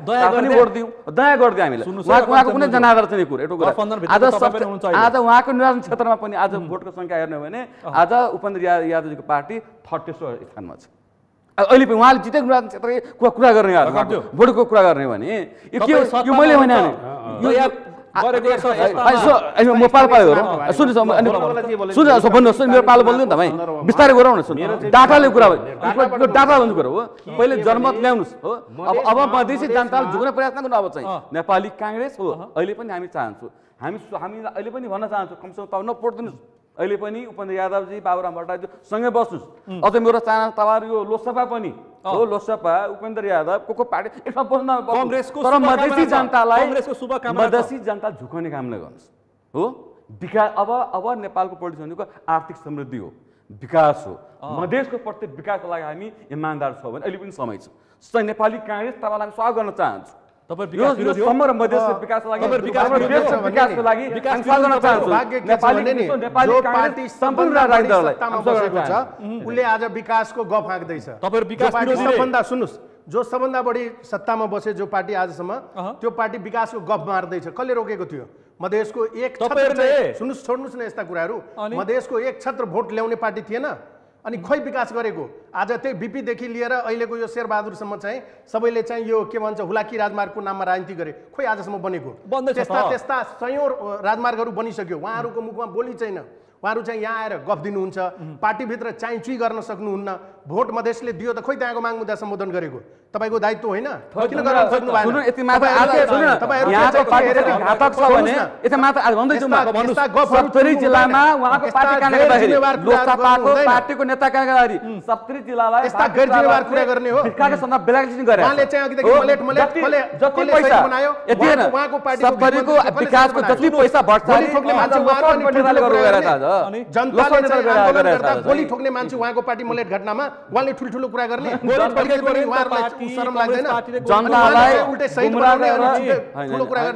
भोट दिउँ दया गरिदियो सुन्नुहोस् उहाँको कुनै जनाधार छैन कुरो एउटा कुरा आज। आज उहाँको निर्वाचन क्षेत्रमा पनि आज भोटको सङ्ख्या हेर्ने हो. भने आज उपेन्द्र या- यादवजीको पार्टी थर्ड तेस्रो स्थानमा छ अहिले पनि उहाँले जितेको निर्वाचन क्षेत्रकै कुरा कुरा गर्ने भोटको कुरा गर्ने हो भने यो के मैले होइन, म पालो पालो गरौँ भन्नुहोस् मेरो पालो बोल्नु नि तपाईँ बिस्तारै गरौँ न सुन्नु डाटाले कुरा यो डाटा भन्ने कुरो हो पहिले जनमत ल्याउनुहोस् हो अब अब मधेसी जनताले झुक्ने प्रयत्न गर्नु अब चाहिँ नेपाली काङ्ग्रेस हो अहिले पनि हामी चाहन्छौँ हामी हामी अहिले पनि भन्न चाहन्छौँ कमसेकम तपाईँ नपोट दिनुहोस् अहिले पनि उपेन्द्र यादवजी बाबुराम भट्टराईजी सँगै बस्नुहोस् अझ मेरो चाहना तपाईँहरू यो लोकसभा पनि हो लोकसभा उपेन्द्र यादव को को पार्टी एकमा बस्न कङ्ग्रेसको तर मधेसी। जनतालाई कङ्ग्रेसको शुभकामना। मधेसी जनता झुकाउने काम नगर्नुहोस् हो विकास अब अब नेपालको पोलिटिक्स भनेको आर्थिक समृद्धि हो विकास हो मधेसको प्रति विकासको लागि हामी इमान्दार छौँ भने अहिले पनि समय छ नेपाली काङ्ग्रेस तपाईँलाई स्वागत गर्न चाहन्छु उसले आज विकासको गफ हाँक्दैछ। सबभन्दा सुन्नुहोस् जो सबभन्दा बढी सत्तामा बसे जो पार्टी आजसम्म। त्यो पार्टी विकासको गफ मार्दैछ। कसले रोकेको थियो? मधेसको एक छत्र सुन्नुहोस् छोड्नुहोस् न यस्ता कुराहरू? मधेसको एक छत्र भोट ल्याउने पार्टी थिएन। अनि खोइ विकास गरेको? आज त्यही बिपीदेखि लिएर अहिलेको यो शेरबहादुरसम्म चाहिँ सबैले चाहिँ यो के भन्छ हुलाकी राजमार्गको नाममा राजनीति गरे। खोइ आजसम्म बनेको। त्यस्ता त्यस्ता सयौँ राजमार्गहरू बनिसक्यो। उहाँहरूको मुखमा बोली छैन। उहाँहरू चाहिँ यहाँ आएर गफ दिनुहुन्छ। पार्टीभित्र चाहिँ चुई गर्न सक्नुहुन्न। भोट मधेसले दियो त खोइ त्यहाँको माग मुद्दा सम्बोधन गरेको? तपाईँको दायित्व होइन? किन गर्न सक्नु भएन? जनताले गोली ठोक्ने मान्छे उहाँको पार्टी मलेट घटनामा उहाँले ठुल्ठुलो कुरा गर्ने।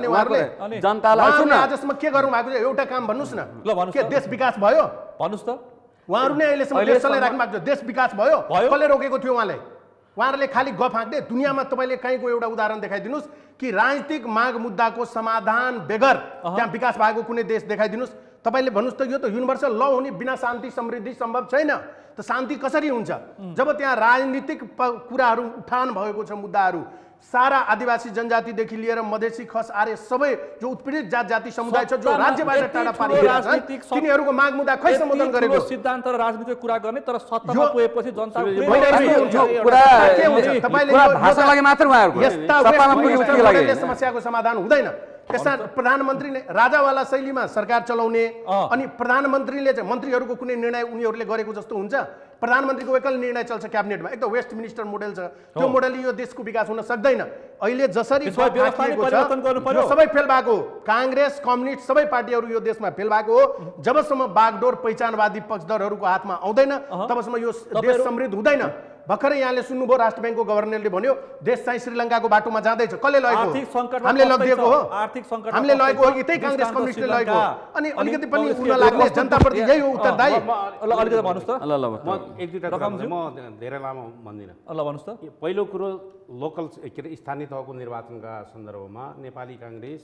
उहाँले आजसम्म के गर्नु भएको छ एउटा काम भन्नुहोस् न। के। देश विकास भयो? भन्नुहोस् त। उहाँहरू नै अहिलेसम्म देश अहिलेसम्म- चलाइराख्नु भएको छ देश विकास भयो? कसले रोकेको थियो उहाँलाई उहाँहरूले खालि गफ हाँक्ने दुनियाँमा तपाईँले कहीँको एउटा उदाहरण देखाइदिनुहोस् कि राजनीतिक माग मुद्दाको समाधान बेगर त्यहाँ विकास भएको कुनै देश देखाइदिनुहोस्। तपाईँले भन्नुहोस् त यो त युनिभर्सल ल हो नि बिना शान्ति समृद्धि सम्भव छैन। त शान्ति कसरी हुन्छ? जब त्यहाँ राजनीतिक प- कुराहरू उठान भएको छ मुद्दाहरू सारा आदिवासी जनजातिदेखि लिएर मधेसी खस आर्य सबै जो उत्पीडित जात जाति समुदाय छ जो राज्यबाट टाढा छन् सं- तिनीहरूको माग मुद्दा खै सम्बोधन गरेको? सिद्धान्त र राजनीतिक कुरा गर्ने तर सत्तामा पुगेपछि जनता के हुन्छ? तपाईँले समस्याको समाधान हुँदैन। त्यसमा प्रधानमन्त्रीले राजावाला शैलीमा सरकार चलाउने। अनि प्रधानमन्त्रीले चाहिँ मन्त्रीहरूको कुनै निर्णय उनीहरूले गरेको जस्तो हुन्छ। प्रधानमन्त्रीको एकल निर्णय चल्छ क्याबिनेटमा। एक त वेस्ट मिनिस्टर मोडेल छ। त्यो मोडेलले यो देशको विकास हुन सक्दैन। अहिले जसरी सबै फेल भएको। काङ्ग्रेस कम्युनिस्ट सबै पार्टीहरू यो देशमा फेल भएको हो। जबसम्म बागडोर पहिचानवादी पक्षधरहरूको हातमा आउँदैन तबसम्म यो देश समृद्ध हुँदैन। भर्खरै यहाँले सुन्नुभयो राष्ट्र ब्याङ्कको गभर्नरले भन्यो देश चाहिँ श्रीलङ्काको बाटोमा जाँदैछ। कसले लगेको हामीले। लगिदिएको हो। आर्थिक सङ्कटमा हामीले लगेको हो फस्दैछ। यतै काङ्ग्रेस कम्युनिस्टले। लगेको हो? अनि अलिकति पनि उन लाग्ने जनताप्रति यही हो उत्तरदायी ल अलिकति भन्नुहोस् त। ल ल म एक दुईवटा कुरा म धेरै लामो भन्दिनँ। ल भन्नुहोस् त। पहिलो कुरो लोकल के अरे स्थानीय तहको निर्वाचनका सन्दर्भमा नेपाली काङ्ग्रेस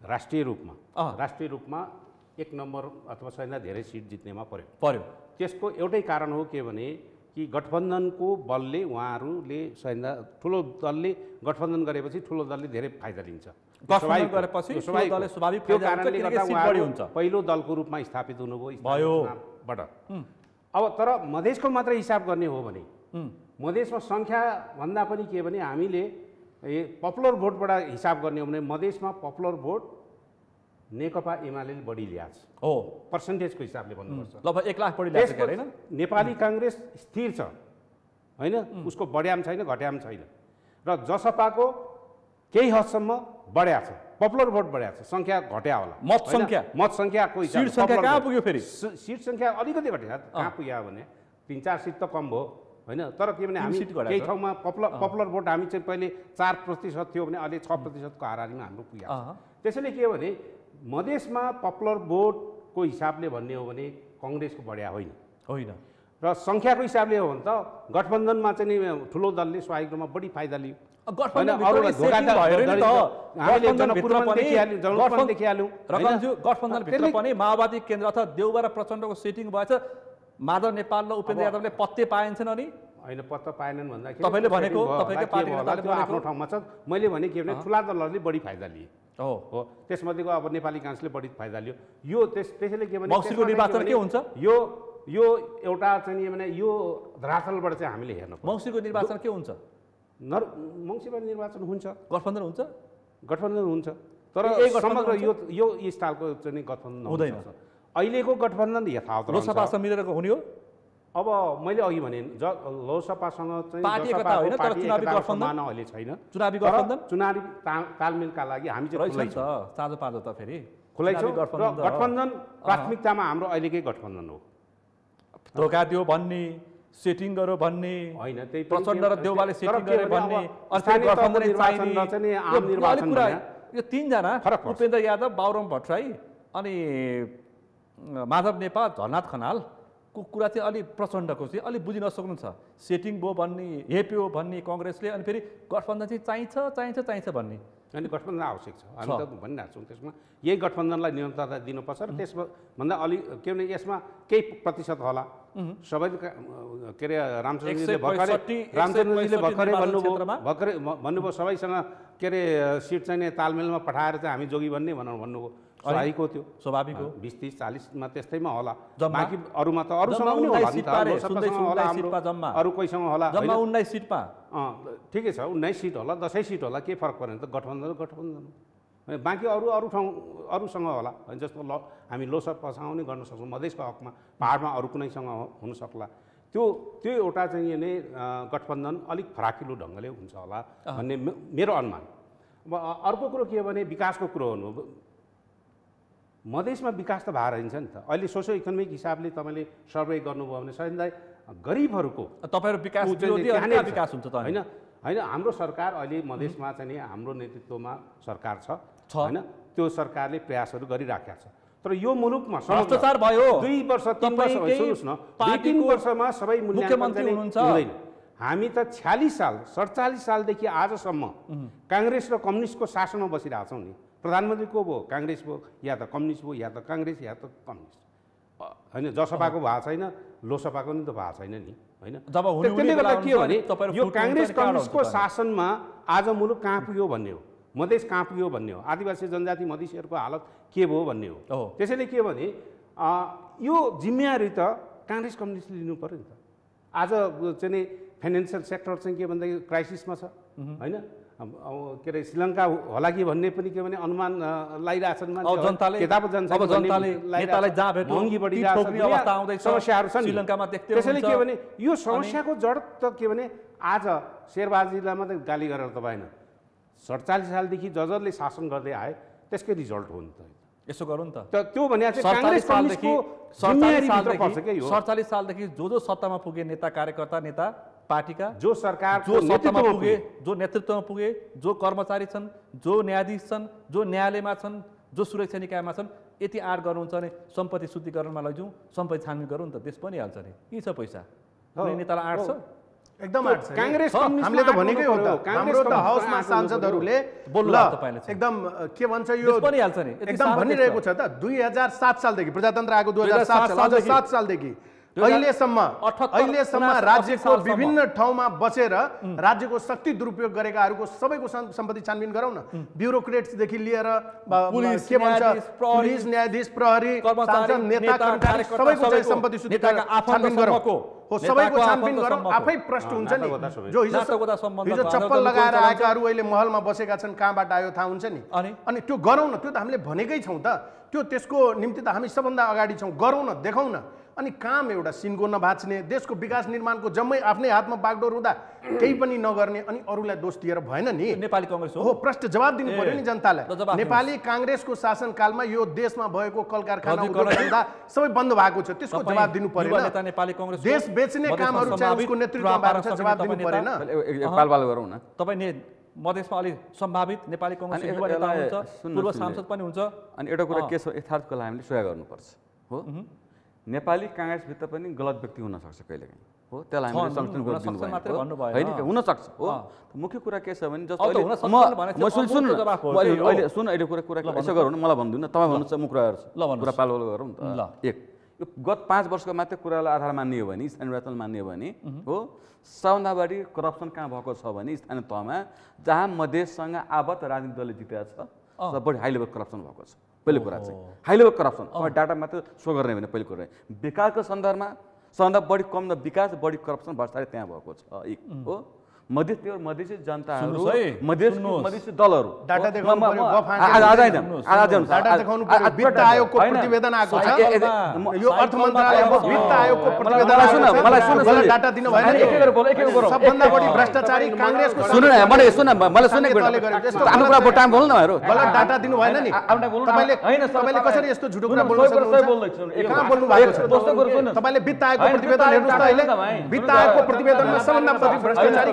राष्ट्रिय रूपमा। राष्ट्रिय रूपमा एक नम्बर अथवा सबैभन्दा धेरै सिट जित्नेमा पर्यो। पर्यो। त्यसको एउटै कारण हो के भने कि गठबन्धनको बलले उहाँहरूले सबैभन्दा ठुलो दलले गठबन्धन गरेपछि ठुलो दलले धेरै फाइदा लिन्छ। त्यो कारणले गर्दा। पहिलो दलको रूपमा स्थापित हुनुभयो। चुनावबाट अब तर मधेसको मात्र हिसाब गर्ने हो भने मधेसमा सङ्ख्याभन्दा पनि के भने हामीले ए पपुलर भोटबाट हिसाब गर्ने हो भने मधेसमा पपुलर भोट नेकपा एमाले बढी ल्याएको छ। हो। पर्सेन्टेजको हिसाबले भन्नुपर्छ। लगभग एक लाख बढी ल्याएको होइन? नेपाली काङ्ग्रेस स्थिर छ। होइन? उसको बढ्याम छैन घट्याम छैन। र जसपाको केही हदसम्म बढ्या छ पपुलर भोट बढ्या छ सङ्ख्या घट्या होला। मत? सङ्ख्या? मत सङ्ख्याको कहाँ। पुग्यो फेरि? सिट सङ्ख्या अलिकति घट्या कहाँ पुग्यो भने? तिन चार सिट त कम भयो। होइन? तर के भने हामी केही? ठाउँमा पपुलर पपुलर भोट हामी चाहिँ पहिले चार प्रतिशत थियो भने अहिले छ प्रतिशतको हाराहारीमा हाम्रो पुग्यो। त्यसैले के भने मधेसमा पपुलर भोटको हिसाबले भन्ने हो भने कङ्ग्रेसको बढ्या होइन। होइन। र सङ्ख्याको हिसाबले हो भने त गठबन्धनमा चाहिँ नि ठुलो दलले स्वाभाविक रूपमा बढी फाइदा लियो। गठबन्धनभित्र पनि गठबन्धन- पनि माओवादी केन्द्र अथवा देउबा र प्रचण्डको सेटिङ भएछ। माधव नेपाल र उपेन्द्र यादवले पत्ते पाइन्छन् अनि? होइन पत्ता पाएनन् भन्दाखेरि तपाईँले भनेको, आफ्नो। ठाउँमा छ। मैले भने के भने ठुला दलहरूले बढी फाइदा लिए। हो। हो। त्यसमध्येको अब नेपाली काङ्ग्रेसले बढी फाइदा लियो यो त्यस त्यसैले के भने निर्वाचन के हुन्छ? यो यो एउटा चाहिँ नि भने यो धरातलबाट चाहिँ हामीले हेर्नु मङ्सिरको निर्वाचन के हुन्छ? नर मङ्सिरमा निर्वाचन हुन्छ। गठबन्धन हुन्छ? गठबन्धन हुन्छ। तर समग्र? यो यो स्टाइलको चाहिँ गठबन्धन हुँदैन। अहिलेको गठबन्धन यथावत रहन्छ। लोकसभासँग मिलेर हुने हो। अब मैले अघि भने ज लोकसभासँग अहिले छैन। चुनावी गठबन्धन? चुनावी तालमेलका लागि हामी चाहिँ खुलै नि त फेरि। खुलै छौँ। गठबन्धन प्राथमिकतामा हाम्रो अहिलेकै गठबन्धन हो। धोका दियो भन्ने सेटिङ गर्यो भन्ने होइन त्यही प्रचण्ड र देउबाले सेटिङ के गरे भने भन्ने यो- तिनजना। उपेन्द्र यादव बाबुराम भट्टराई अनि माधव नेपाल झलनाथ खनालको कुरा चाहिँ अलिक प्रचण्डको चाहिँ अलिक बुझिन सक्नु छ सेटिङ भयो भन्ने हेप्यो भन्ने कङ्ग्रेसले अनि फेरि गठबन्धन चाहिँ चाहिन्छ चाहिन्छ चाहिन्छ भन्ने। अनि गठबन्धन आवश्यक छ। हामी। त भनिरहेको छौँ त्यसमा। यही गठबन्धनलाई निरन्तरता दिनुपर्छ र त्यसमा भन्दा अलि के भने यसमा केही प्रतिशत होला। सबै के अरे रामचन्द्रजीले 165, भर्खरै 165 रामचन्द्रजीले भर्खरै भन्नुभयो? भर्खरै भन्नुभयो सबैसँग के अरे सिट चाहिँ नि तालमेलमा पठाएर चाहिँ हामी जोगी बन्ने भनेर भन्नुभयो। स्वाभाविक हो त्यो। स्वाभाविक हो बिस तिस चालिसमा त्यस्तैमा होला? बाँकी अरूमा त अरूसँग। अरू कोहीसँग होला? उन्नाइस सिटमा ठिकै छ उन्नाइस सिट होला दसैँ सिट होला के फरक परेन त गठबन्धन गठबन्धन बाँकी अरू अरू ठाउँ अरूसँग होला। जस्तो ल हामी लोकसभासँग पनि गर्न सक्छौँ मधेसको हकमा पाहाडमा अरू कुनैसँग हो- हुन सक्ला। त्यो त्यो एउटा चाहिँ नै गठबन्धन अलिक फराकिलो ढङ्गले हुन्छ होला भन्ने मेरो अनुमान अब अर्को कुरो के हो भने विकासको कुरो हुनु मधेसमा विकास त भएर रहन्छ नि त अहिले सोसियो इकोनोमिक हिसाबले तपाईँले सर्वे गर्नुभयो भने सहित गरिबहरूको तपाईँहरू विकास। विकास हुन्छ त? होइन होइन हाम्रो सरकार अहिले मधेसमा चाहिँ नि हाम्रो नेतृत्वमा सरकार छ। होइन त्यो सरकारले प्रयासहरू गरिराखेको छ तर यो मुलुकमा समग्र भ्रष्टाचार भयो। दुई वर्ष तिन वर्ष सुन्नुहोस् न। दुई तिन वर्षमा सबै मुख्यमन्त्री हुनुहुन्छ। हामी त छ्यालिस साल सडचालिस सालदेखि आजसम्म काङ्ग्रेस र कम्युनिस्टको शासनमा बसिरहेको छौँ नि। प्रधानमन्त्री को भयो? काङ्ग्रेस भयो या त कम्युनिस्ट भयो या त काङ्ग्रेस या त कम्युनिस्ट। होइन जसपाको भएको छैन लोसपाको नि त भएको छैन नि होइन? त्यसले गर्दा के हो भने यो काङ्ग्रेस कम्युनिस्टको? शासनमा आज मुलुक कहाँ पुग्यो भन्ने हो? मधेस कहाँ पुग्यो भन्ने हो? आदिवासी जनजाति मधेसीहरूको हालत के भयो भन्ने हो। त्यसैले के भने यो जिम्मेवारी त काङ्ग्रेस कम्युनिस्टले लिनु पऱ्यो नि त। आज चाहिँ फाइनेन्सियल सेक्टर चाहिँ के भन्दाखेरि क्राइसिसमा छ होइन? के अरे श्रीलङ्का होला कि भन्ने पनि के भने अनुमान लगाइरहेछन्। समस्याहरू छन् त्यसैले। के भने यो समस्याको जड त के भने आज शेरबहादुरजीलाई मात्रै गाली गरेर त भएन। सडचालिस सालदेखि ज जसले शासन गर्दै आए त्यसकै रिजल्ट हो नि त यसो गरौँ त। त त्यो भने सडचालिस सालदेखि जो जो सत्तामा पुगे नेता कार्यकर्ता नेता पार्टीका जो सरकारको जो सत्तामा पुगे। जो नेतृत्वमा पुगे जो कर्मचारी छन् जो न्यायाधीश छन् जो न्यायालयमा छन् जो सुरक्षा निकायमा छन् यति आड गर्नुहुन्छ भने सम्पत्ति शुद्धिकरणमा लैजाउँ सम्पत्ति छानबिन गरौँ नि त देश पनि हाल्छ नि। के छ पैसा। नेतालाई आँट छ। एकदम। काङ्ग्रेस हामीले त भनेकै हो। त हाम्रो त हाउसमा सांसदहरूले बोल्नु। एकदम के भन्छ यो देश पनि हाल्छ नि, यति एकदम भनिरहेको छ त दुई हजार सात सालदेखि प्रजातन्त्र आएको दुई हजार 2007 सात साल। सात सालदेखि 2000 अहिलेसम्म 78, अहिलेसम्म 79, राज्यको। विभिन्न ठाउँमा बसेर राज्यको शक्ति दुरुपयोग गरेकाहरूको सबैको सम्- सम्पत्ति छानबिन गरौँ न ब्युरोक्रेट्सदेखि लिएर के भन्छ न्यायाधीश, प्रहरी, पुलिस न्यायाधीश प्रहरी नेता कर्मचारी सबैको सम्पत्ति छानबिन गरौँ हो सबैको छानबिन गरौँ। आफै प्रष्ट हुन्छ नि। जो हिजो चप्पल लगाएर। आएकाहरू अहिले महलमा बसेका छन् कहाँबाट आयो थाहा हुन्छ नि अनि? अनि त्यो गरौँ न त्यो त हामीले भनेकै छौँ त त्यो त्यसको निम्ति त हामी सबभन्दा अगाडि छौँ गरौँ न देखाउँ न अनि काम एउटा सिन्को नभाच्ने देशको विकास निर्माणको जम्मै आफ्नै हातमा बागडोर हुँदा केही पनि नगर्ने अनि अरूलाई दोष दिएर भएन नि। नेपाली कङ्ग्रेस हो। प्रष्ट जवाब दिनु पर्यो नि जनतालाई। नेपाली काङ्ग्रेसको शासनकालमा यो देशमा भएको कल कारखाना सबै बन्द भएको छ। त्यसको जवाब दिनु कङ्ग्रेसको देश बेच्ने कामहरू चाहिँ सम्भावित उसको जवाब दिनु परेन गरौँ न। तपाईँ मधेसमा अलिक सम्भावित नेपाली कङ्ग्रेस पूर्व। सांसद पनि हुन्छ। अनि एउटा कुरा। के छ यथार्थको लागि हामीले स्वीकार गर्नुपर्छ हो? नेपाली काङ्ग्रेसभित्र पनि गलत व्यक्ति हुनसक्छ कहिलेकाहीँ। हो? त्यसलाई हामीले गर्नु दिनु भन्नु। होइन हुनसक्छ हो। मुख्य कुरा के छ भने जस्तो म सुन सुन अहिले सुन अहिले कुरा कुरा यसो गरौँ न मलाई भन्नु न। तपाईँ भन्नुहुन्छ म कुरा गर्छु। कुरा पालपाल गरौँ नि ल। त एक। यो गत पाँच वर्षको मात्रै कुरालाई आधार मान्ने हो भने स्थानीय निर्वाचन मान्ने हो भने हो? सबभन्दा बढी करप्सन कहाँ भएको छ भने स्थानीय तहमा जहाँ मधेससँग आबद्ध राजनीतिक दलले जितेको छ बढी हाई लेभल करप्सन भएको छ। पहिलो कुरा चाहिँ। हाई लेभल करप्सन अब डाटा मात्र सो गर्ने भने पहिलो कुरा। विकासको सन्दर्भमा सबभन्दा बढी कम न विकास बढी करप्सन भ्रष्टाचार त्यहाँ भएको छ। एक हो। मधेस त्यो मधेसी जनताहरू मधेस। मधेसी दलहरू। वित्त आयोगको। तपाईँले। वित्त प्रतिवेदनमा सबभन्दा बढी भ्रष्टाचारी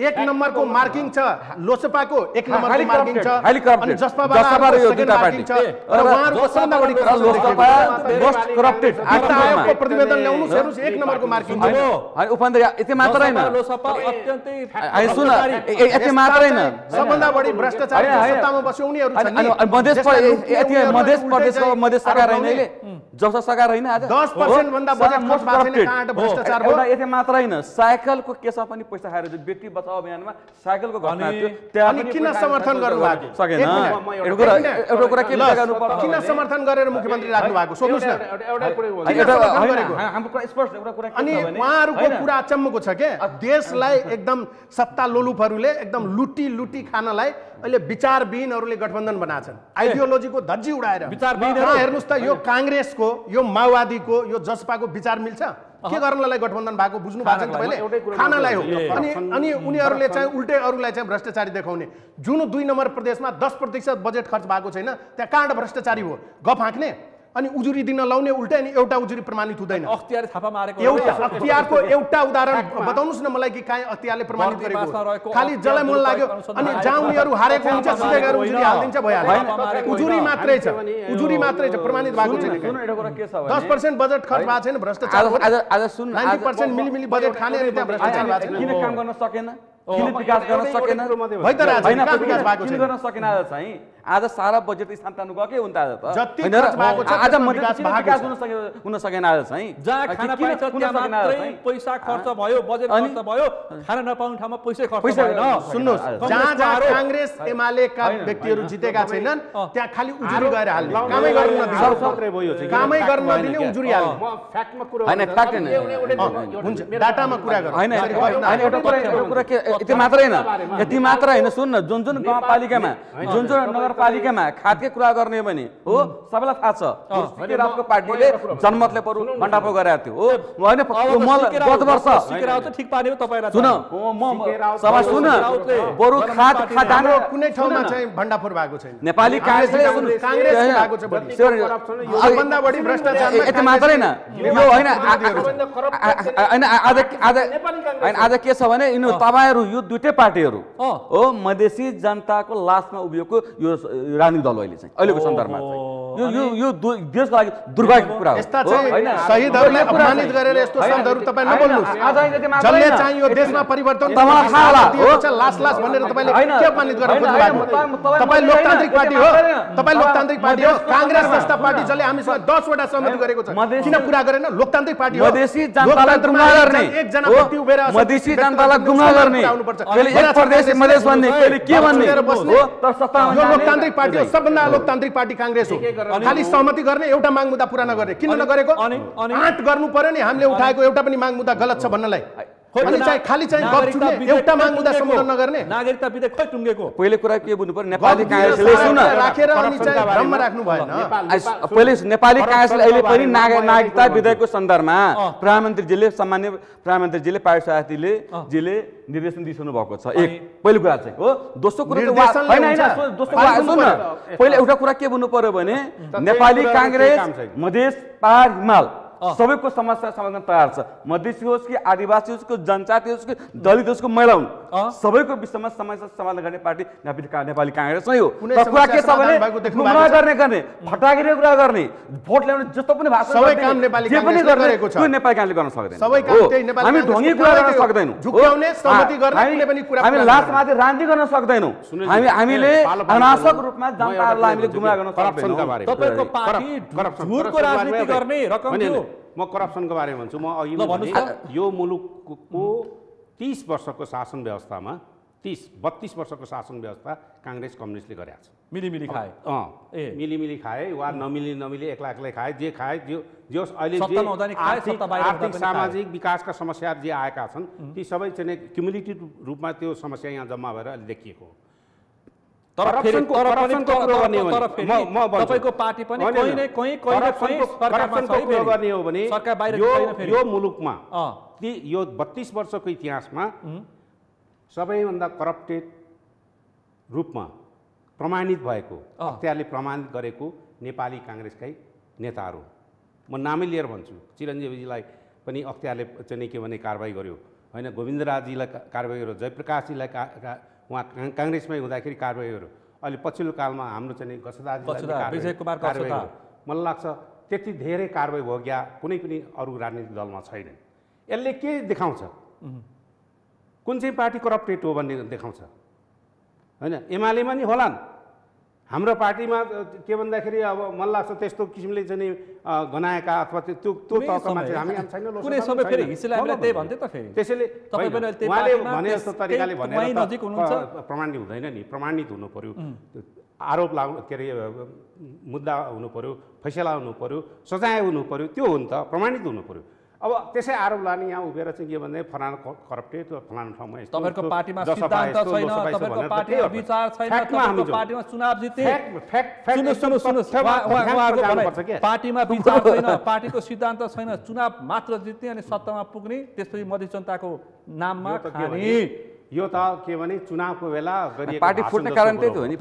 एक अनि नम्बरको मार्किङ छ लोसपाको एक नम्बरको मार्किङ छ। अनि यो दुईटा पार्टी। र उहाँहरूको सबभन्दा बढी। मोस्ट करप्टेड आयोगको प्रतिवेदन हेर्नुहोस् एक नम्बरको मार्किङ छ हो। होइन उपान्त यति मात्र होइन लोसपा- लोसपा अत्यन्तै सुन यति मात्र होइन सबभन्दा बढी भ्रष्टाचारी होइन, होइन। सत्तामा बस्यो उनीहरू अनि छन् अनि- नि। अनि मधेस जसलाई प- लुट्ने यति उनीहरूलाई मधेस उल्टै प्रदेशको चाहिँ मधेस सरकार होइन आरोप अहिले जसो सरकार होइन आज 10% भन्दा बजेट हो, खर्च भएको छैन, corrupted। कहाँबाट हो, भ्रष्टाचार भयो? एउटा यति मात्र होइन साइकलको केसमा पनि पैसा खाएर जो बेटी बचाओ अभियानमा साइकलको घटना अनि- थियो। त्यहाँ अनि पनि किन पैसा समर्थन खर्च गर्नुभएको? सकेन। एक मिनट, एउटा कुरा एक मिनट। एउटा कुरा के ल, विचार गर्नुपर्छ? किन भने- समर्थन गरेर मुख्यमन्त्री राख्नु भएको सोध्नुहोस् न। अनि किन एउटा समर्थन होइन, गरेको? हाम्रो कुरा स्पष्ट एउटा कुरा के अनि छ भने- उहाँहरूको होइन, कुरा अचम्मको छ के? देशलाई एकदम सत्ता लोलुपहरूले एकदम लुटी लुटी खानलाई अहिले विचारविहीनहरूले गठबन्धन बनाएको छन् आइडियोलोजीको धज्जी उडाएर। हेर्नुहोस् त यो काङ्ग्रेसको यो माओवादीको यो जसपाको विचार मिल्छ? के गर्नलाई गठबन्धन भएको बुझ्नु भएको छ तपाईँले? खानालाई हो। अनि अनि उनीहरूले चाहिँ उल्टै अरूलाई चाहिँ भ्रष्टाचारी देखाउने। जुन दुई नम्बर प्रदेशमा दस प्रतिशत बजेट खर्च भएको छैन त्यहाँ कहाँबाट भ्रष्टाचारी हो। गफ हाँक्ने। अनि उजुरी दिन लाउने उल्टै अनि एउटा उजुरी प्रमाणित हुँदैन। अख्तियार थापा मारेको एउटा हो। अख्तियारको एउटा उदाहरण बताउनुहोस् न मलाई कि कहाँ अख्तियारले प्रमाणित गरेको खालि अख्तियार जसलाई मन लाग्यो अनि जहाँ उनीहरू हारेको हुन्छ सिधै गएर उजुरी। हालिदिन्छ मारेको उजुरी। मात्रै छ। उजुरी मात्रै छ। प्रमाणित भएको छैन। दस पर्सेन्ट बजेट खर्च भएको छैन भ्रष्टाचार आज आज आज सुन्नु नाइन्टी पर्सेन्ट मिलिमिली बजेट खाने अनि त्यहाँ भ्रष्टाचार भएको छैन। किन काम गर्न सकेन? किन विकास गर्न सकेन? है। त होइन, विकास भएको छैन। गर्न सकेन आज चाहिँ? आज सारा बजेट स्थान तान्नु गएकै। हुन सके। हुन सकेन आज चाहिँ। जहाँ खाना हुन? पैसा खर्च भयो बजेट? खर्च भयो खाना नपाउने ठाउँमा पैसै खर्च पैसा भएन सुन्नुहोस् जहाँ जहाँ काङ्ग्रेस एमालेका व्यक्तिहरू जितेका छैनन्। त्यहाँ खालि उजुरी गएर हाल्ने। कामै गर्न नदिने मात्रै भयो यो चाहिँ। कामै गर्न नदिने उजुरी? हाल्ने। म फ्याक्टमा कुरो गर्छु। एउटै- अँ, एउटै- हुन्छ डाटामा कुरा कुरा गरौँ। होइन यसरी होइन, गर्न होइन, एउटा कुरा एउटा कुरा के यति मात्र होइन। यति मात्र होइन सुन न जुन जुन गाउँपालिकामा जुन जुन नगरपालिकामा खाद्यकै कुरा गर्ने हो भने हो सबैलाई थाहा छ। सिके रातको पार्टीले जनमतले बरु भण्डाफो गरेको थियो हो। होइन गत वर्ष ठिक पार्ने हो तपाईँलाई सुन सभा सुन। बरु खाद हाम्रो कुनै ठाउँमा चाहिँ भण्डाफोर भएको छैन। नेपाली काङ्ग्रेसले काङ्ग्रेस भएको छ सबभन्दा बढी भ्रष्टाचारमा यति मात्र होइन। काङ्ग्रेसले यो होइन होइन आज आज होइन आज के छ भने यिनी तपाईँहरू यो दुइटै पार्टीहरू। हो मधेसी जनताको लासमा उभिएको यो राजनीतिक दल अहिले चाहिँ। अहिलेको सन्दर्भमा चाहिँ। यो यो यो दु- देशको लागि दुर्भाग्यको कुरा हो। यस्ता हो, चाहिँ होइन? शहीदहरूलाई यो कुरा अपमानित चाहिँ- गरेर यस्तो होइन, शब्दहरू तपाईँ होइन, नबोल्नुहोस्। आज यति मात्र जसले होइन। चाहिँ यो देशमा परिवर्तन तपाईँलाई थाहा होला, दिएको हो? छ लास लास भनेर तपाईँले होइन, के अपमानित गरेर होइन, खोज्नु होइन, भएको तपाईँ- तपाईँ तपाईँ मात्रै लोकतान्त्रिक होइन, पार्टी हो। तपाईँ लोकतान्त्रिक पार्टी हो। मधेसको काङ्ग्रेस सन्दर्भमा। जस्ता पार्टी जसले हामीसँग दसवटा सहमति गरेको छ। किन पुरा गरेन? लोकतान्त्रिक पार्टी हो। मधेसी जनतालाई गर्ने। एकजना? व्यक्ति मधेसी जनतालाई। कहिले एक प्रदेश मधेस भन्ने कहिले के भन्ने। हो। तर लोकतान्त्रिक पार्टी हो सबभन्दा लोकतान्त्रिक पार्टी काङ्ग्रेस हो। खालि सहमति गर्ने एउटा माग मुद्दा पुरा नगर्ने। किन नगरेको? आँट गर्नु पर्यो नि हामीले उठाएको एउटा पनि माग मुद्दा गलत छ भन्नलाई। खालि चाहिँ गफ नागरिकता छुट्ने विधेयक एउटा खोइ माग मुद्दा टुङ्गेको। सम्बोधन नगर्ने नागरिकता विधेयक खोइ टुङ्गेको पहिले कुरा के बुझ्नु पर्यो नेपाली काङ्ग्रेसले दिएर सुन राखेर अनि चाहिँ करप्सनका बारेमा- भ्रममा राख्नु भएन नेपाल- आज नेपाल- पहिले नेपाली काङ्ग्रेसले अहिले पनि नागरिकता विधेयकको सन्दर्भमा। प्रधानमन्त्रीजीले सामान्य प्रधानमन्त्रीजीले पार्टी साथीले जीले निर्देशन दिइसक्नु भएको छ एक पहिलो कुरा चाहिँ हो दोस्रो कुरा होइन दोस्रो कुरा सुन। पहिले एउटा कुरा के बुझ्नु पर्यो भने नेपाली काङ्ग्रेस। मधेस पहाड हिमाल। सबैको समस्या समाधान तयार छ मधेसी होस् कि आदिवासी होस् कि जनजाति होस् कि दलित होस् कि महिला हुन्। सबैको विषयमा समस्या समाधान गर्ने पार्टी नेपाली काङ्ग्रेस नै हो। कुरा के छ भने भएको भएको? गर्ने गर्ने फटाकिने कुरा गर्ने भोट ल्याउने जस्तो पनि भाषण सबै गरिदिने, काम नेपाली जे पनि गर्ने। त्यो नेपाली काङ्ग्रेसले गर्न सक्दैन। हामी ढोङ्गी कुरा गर्न। सक्दैनौँ। हामी- कुनै पनि कुरा हामी पुरा लास्टमाथि राजनीति गर्न सक्दैनौँ। हामी हामीले बोल्नु। रूपमा जनताहरूलाई हामीले कि गर्न सक्दैनौँ। म करप्सनको बारेमा भन्छु। म अघि। यो मुलुकको तिस वर्षको शासन व्यवस्थामा तिस बत्तिस वर्षको शासन व्यवस्था काङ्ग्रेस कम्युनिस्टले गरेका छ। मिलिमिली खाए। अँ ए। मिलिमिली खाए वा नमिली नमिली एक्ला एक्लै खाए जे खाए जो जे अहिले आर्थिक। सामाजिक विकासका समस्याहरू जे आएका छन् ती सबै चाहिँ क्युमुलेटिभ रूपमा त्यो समस्या यहाँ जम्मा भएर अहिले देखिएको हो। यो मुलुकमा अँ। ती यो बत्तिस वर्षको इतिहासमा सबैभन्दा करप्टेड रूपमा प्रमाणित भएको। अख्तियारले प्रमाणित गरेको नेपाली काङ्ग्रेसकै नेताहरू म नामै लिएर भन्छु चिरञ्जीवीजीलाई पनि अख्तियारले चाहिँ के भने कारवाही गर्यो होइन गोविन्दराजीलाई कारवाही गर्यो जयप्रकाशजीलाई का उहाँ काङ- काङ्ग्रेसमै हुँदाखेरि कारवाही गर्यो अहिले पछिल्लो कालमा हाम्रो चाहिँ नि गसदाजीलाई पनि गसदा, कारवाही-। मलाई लाग्छ त्यति धेरै कारवाही हो गया कुनै पनि अरू राजनीतिक दलमा छैन यसले के देखाउँछ? कुन चाहिँ पार्टी करप्टेड हो भन्ने देखाउँछ। होइन? एमालेमा नि होलान्। हाम्रो पार्टीमा के भन्दाखेरि अब मलाई लाग्छ त्यस्तो किसिमले चाहिँ गनाएका अथवा त्यो त्यो तहका मान्छे हामी छैन त्यसैले उहाँले भने जस्तो तरिकाले भनेर प्रमाणित हुँदैन नि। प्रमाणित हुनु पर्यो। आरोप लाग्नु के अरे मुद्दा हुनु पर्यो फैसला हुनु पर्यो सजाय हुनु पर्यो त्यो हो नि त। प्रमाणित हुनु पर्यो। अब त्यसै आरोप लाने यहाँ उभिएर चाहिँ के भने फलाना करप्टेड फलाना ठाउँमा यस्तो तपाईँहरूको पार्टीमा सिद्धान्त छैन तपाईँहरूको पार्टीमा? विचार छैन तपाईँहरूको। पार्टीमा चुनाव जिते सुन्नुहोस् सुन्नुहोस् सुन्नुहोस् तथ्यमा- उहाँ- उहाँ- तथ्याङ्कमा उहाँको भनाइ? पार्टीमा विचार छैन पार्टीको सिद्धान्त छैन चुनाव मात्र जित्ने अनि सत्तामा पुग्ने त्यसपछि मधेस जनताको नाममा खाने यो त के भने चुनावको बेला पार्टी फुट्ने कारण कुरो त्यही त हो नि।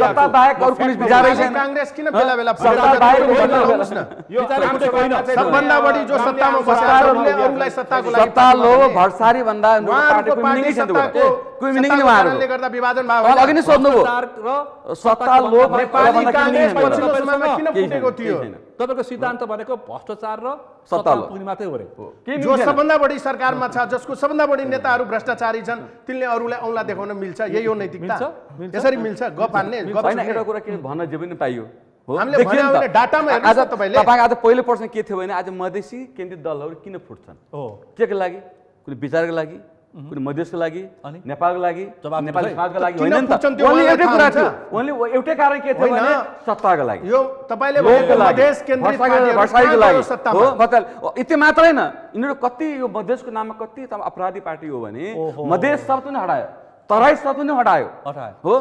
सत्ता बाहेक अरू कुनै विचारै नेपाली छैन। काङ्ग्रेस किन बेला बेला सत्ता फुटेर बाहेक जान्छ? बेला बेला- भन्नुहोस् न। यो विचार आम फुटेको होइन। सभामा चाहिँ सबभन्दा बढी जो रामले सत्तामा आम बसेर सभामा अरूले उभिएर अरूलाई सत्ताको लागि सत्ता लो भरसारी भन्दा मिनिङै नै गर्दा विभाजन भयो अघि नै सोध्नुभयो र सत्ता लोभ नेपाली काङ्ग्रेस? पछिल्लो समयमा किन फुटेको थियो। तपाईँको सिद्धान्त भनेको भ्रष्टाचार र सत्ता सत्तामा लो। पुग्ने मात्रै हो। रे केही जो मिनिङ छैन। सबभन्दा बढी सरकारमा छ जसको सबभन्दा बढी नेताहरू भ्रष्टाचारी छन् तिनले अरूलाई औँला देखाउन मिल्छ। यही हो नैतिकता? यसरी मिल्छ? गफ हान्ने गफ। एउटा कुरा के भन्न जे पनि पाइयो। आज। तपाईँको पहिलो प्रश्न के थियो भने आज मधेसी केन्द्रित दलहरू किन फुट्छन्? को लागि? कुनै विचारको लागि? कुनै मधेसको लागि अनि? नेपालको लागि नेपाली। समाजको लागि होइन एउटै कुरा। थियो कारण के थियो। भने सत्ताको लागि यो तपाईँले यति मात्र होइन यिनीहरू कति यो मधेसको नाममा कति त अपराधी पार्टी हो भने। मधेस शब्द पनि हटायो तराई शब्द पनि हटायो हटायो। हो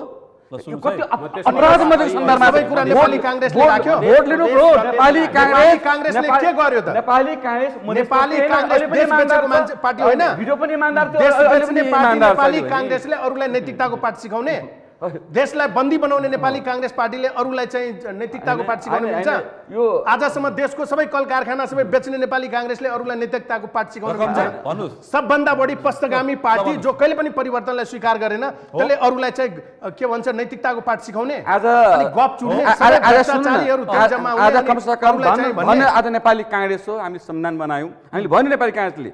अपराध सन्दर्भमा सबै कुरा नेपाली काङ्ग्रेसले भोट- राख्यो। भोट लिनु ब्रो नेपाली काङ्ग्रेस नेपाली काङ्ग्रेसले नेपाली- के गर्यो त? नेपाली काङ्ग्रेस मधेसको नेपाली केही न- काङ्ग्रेस अहिले पनि देश इमान्दार बेचेको छ। मान्छे पार्टी होइन भिडियो पनि इमान्दार थियो देश अहिले बेच्ने पनि पार्टी इमान्दार छ नेपाली त्यो होइन। काङ्ग्रेसले अरूलाई नैतिकताको पाठ सिकाउने देशलाई बन्दी बनाउने नेपाली काङ्ग्रेस पार्टीले अरूलाई चाहिँ नैतिकताको पाठ सिकाउन मिल्छ? होइन, यो- आजसम्म देशको सबै कल कारखाना सबै बेच्ने नेपाली काङ्ग्रेसले अरूलाई नैतिकताको पाठ सिकाउन मिल्छ? भन्नुहोस्। सबभन्दा बढी पस्तगामी पार्टी जो कहिले पनि परिवर्तनलाई स्वीकार गरेन त्यसले अरूलाई चाहिँ के भन्छ नैतिकताको पाठ सिकाउने? आज अनि गफ चुड्ने। आज नेपाली काङ्ग्रेस हो हामीले संविधान बनायौँ हामीले भन्यो नेपाली काङ्ग्रेसले।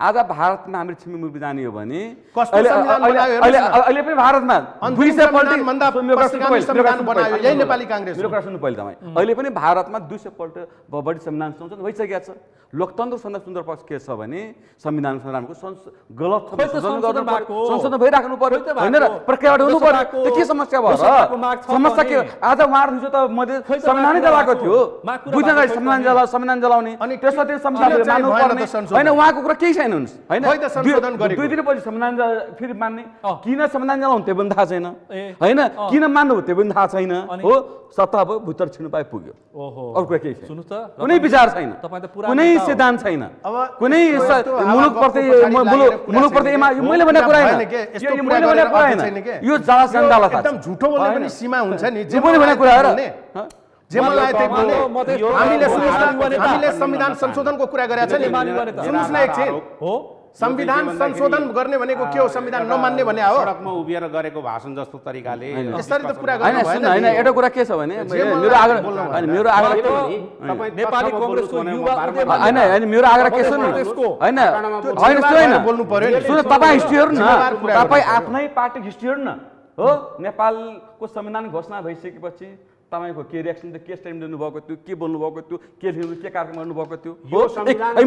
आज भारतमा हामीले छिमेकी मुलुक जाने हो भने अहिले पनि भारतमा दुई पल्ट सुन्नु, पहिले, तपाईँ। अहिले पनि भारतमा दुई सय पल्ट बढी संविधान संशोधन भइसकेको छ। लोकतन्त्र सुन्दर पक्ष के छ भने संविधान संस- गलत संशोधन भइराख्नु पर्यो। होइन र। प्रक्रियाबाट हुनु पर्यो। त्यो के समस्या भयो समस्या के। आज उहाँहरू हिजो त त संविधानै जलाएको थियो। भएको संविधान जला संविधान जलाउने। अनि त्यसमा त्यो संविधान? होइन उहाँको कुरा केही छैन। हुन्छ होइन दुई- दिनपछि संविधान फेरि मान्ने। किन संविधान त्यो पनि थाहा छैन। होइन। किन मान्नु त्यो पनि थाहा छैन? हो सत्ता अब भित्र छिर्नु पाए पुग्यो ओहो अरू कुरा केही छैन कुनै विचार छैन तपाईँ त पुरानो कुनै। सिद्धान्त छैन अब कुनै मुलुकप्रति मुलुकप्रति? मैले भनेको कुरा होइन? यो- जाला छ। एकदम झुटो बोल्ने। पनि सीमा हुन्छ नि जे पनि भनेको कुरा हो र? जे मन लाग्यो त्यही यस्तो हामीले सुन्नुहोस् न। हामीले संविधान संशोधनको कुरा गरेका छ नि। सुन्नुहोस् न एकछिन हो? संविधान संशोधन गर्ने भनेको के हो? संविधान नमान्ने भने हो। सडकमा उभिएर गरेको भाषण जस्तो तरिकाले यसरी त कुरा गर्नु सुन भएन होइन नि। एउटा कुरा के छ भने मेरो आग्रह होइन मेरो आग्रह के तपाईँ नेपाली बोल्नु युवा होइन होइन मेरो आग्रह के होइन जिम्मेवार यस्तो होइन। भएर बोल्नु पर्यो नि। सुन तपाईँ हिस्ट्री हेर्नु न तपाईँ आफ्नै पार्टी हिस्ट्री हेर्नु न। हो? नेपालको संविधान घोषणा भइसकेपछि तपाईँको के रियाक्सन थियो के स्ट्यान्ड लिनुभएको थियो के बोल्नु भएको थियो के लिनु के कार्यक्रम गर्नुभएको थियो? हो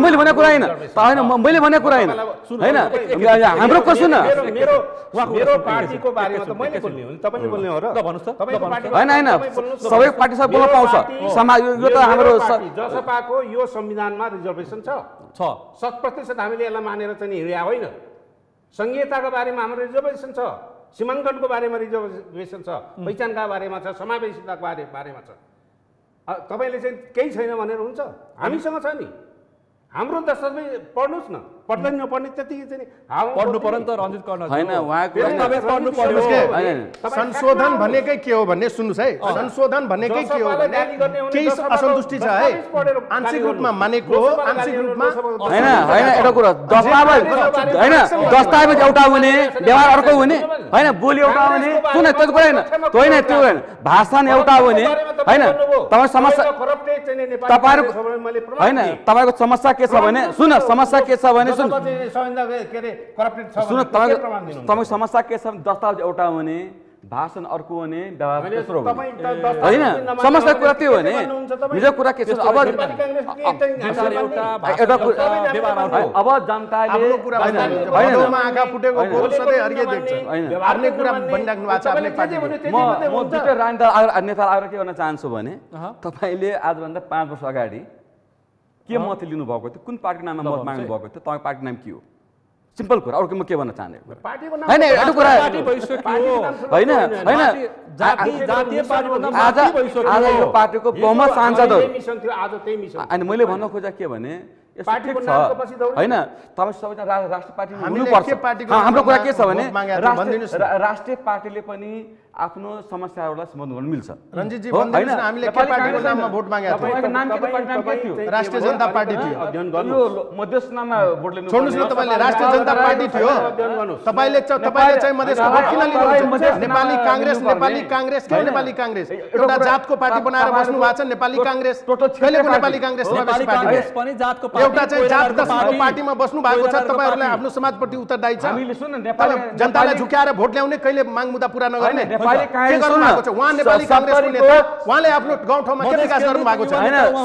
मैले भनेको कुरा होइन। होइन मैले भनेको कुरा होइन। होइन हाम्रो कसो न। मेरो मेरो उहाँको मेरो एकछिन, पार्टीको एकछिन, बारेमा त एकछिन, मैले एकछिन। बोल्ने हो नि तपाईँले बोल्ने हो र? ल भन्नुहोस् त, ल तपाईँको भन्नुहोस् त। पार्टीको होइन, होइन। सबै पार्टी सब बोल्न पाउँछ। समाज यो- त मेरो हाम्रो जसपाको यो संविधानमा रिजर्भेसन छ। छ। शत प्रतिशत हामीले यसलाई मानेर चाहिँ हिँड्या होइन। सङ्घीयताको बारेमा हाम्रो रिजर्भेसन छ। सीमाङ्कनको बारेमा रिजर्भेसन छ पहिचानका बारेमा छ समावेशिताको बारे बारेमा छ। तपाईँले चाहिँ केही छैन भनेर हुन्छ। हामीसँग छ नि। हाम्रो दस्तावेज पढ्नुहोस् न। पढ्दै नपढ्ने त्यतिकै चाहिँ पढ्नु। पर्यो नि त रञ्जित कर्ण होइन उहाँको संशोधन भनेकै के हो भन्ने सुन्नुहोस् है संशोधन भनेकै के हो केही असन्तुष्टि छ है आंशिक। रूपमा मानेको हो आंशिक रूपमा होइन होइन एउटा कुरा दस्तावेज होइन दस्तावेज एउटा हुने व्यवहार अर्को हुने होइन बोली एउटा हुने सुन त्यो कुरा होइन त्यो होइन त्यो होइन भाषण एउटा हुने होइन तपाईँ समस्या तपाईँहरू होइन तपाईँको समस्या के छ भने सुन समस्या के छ भने तपाईँको समस्या के छ भने दस्तावेज एउटा हुने भाषण अर्को तपाईँ हुने होइन समस्या कुरा हो त्यो हो भने तपाईँ? कुरा के छ? अब तपाईँ अब जनताले म। दुइटै राजनीति आएर नेता आएर के गर्न चाहन्छु भने। तपाईँले आजभन्दा पाँच वर्ष अगाडि के मत लिनुभएको थियो? कुन पार्टीको नाममा मत माग्नु भएको थियो? तपाईँको पार्टीको नाम के हो? सिम्पल कुरा अरू के म के भन्न चाहन्छु पार्टीको नाम होइन एउटा कुरा पार्टी होइन होइन। होइन आज माथि भइसक्यो। आज यो पार्टीको बहुमत मिसन अनि मैले भन्न खोजा के भने होइन तपाईँ सबैजना राष्ट्रिय पार्टी हुनुपर्छ हाम्रो कुरा के छ भने? राष्ट्रिय पार्टीले पनि आफ्नो समस्याहरूलाई समाधान गर्न मिल्छ। भोट जनता? पार्टी थियो। अध्ययन यो गर्नुहोस् लो- मध्यस्थनामा भोट लिनु छोड्नुहोस् न पर्ने हो। तपाईँले राष्ट्रिय जनता पार्टी थियो। अध्ययन गर्नुहोस्। तपाईँले चाहिँ तपाईँले चाहिँ मधेसको भोट किन लिनुहुन्छ। नेपाली काङ्ग्रेस नेपाली काङ्ग्रेस के नेपाली काङ्ग्रेस? एउटा जातको पार्टी बनाएर बस्नु भएको छ नेपाली काङ्ग्रेस। नेपाली काङ्ग्रेस पनि जातको एउटा चाहिँ जात पार्टी, पार्टीमा बस्नु भएको छ तपाईँहरूलाई। आफ्नो समाजप्रति उत्तरदायी छ जनतालाई झुक्याएर भोट ल्याउने कहिले माग मुद्दा पुरा नगर्ने? के गर्नु भएको छ? उहाँ नेपाली काङ्ग्रेसको नेता उहाँले आफ्नो गाउँठाउँमा के विकास गर्नु भएको छ?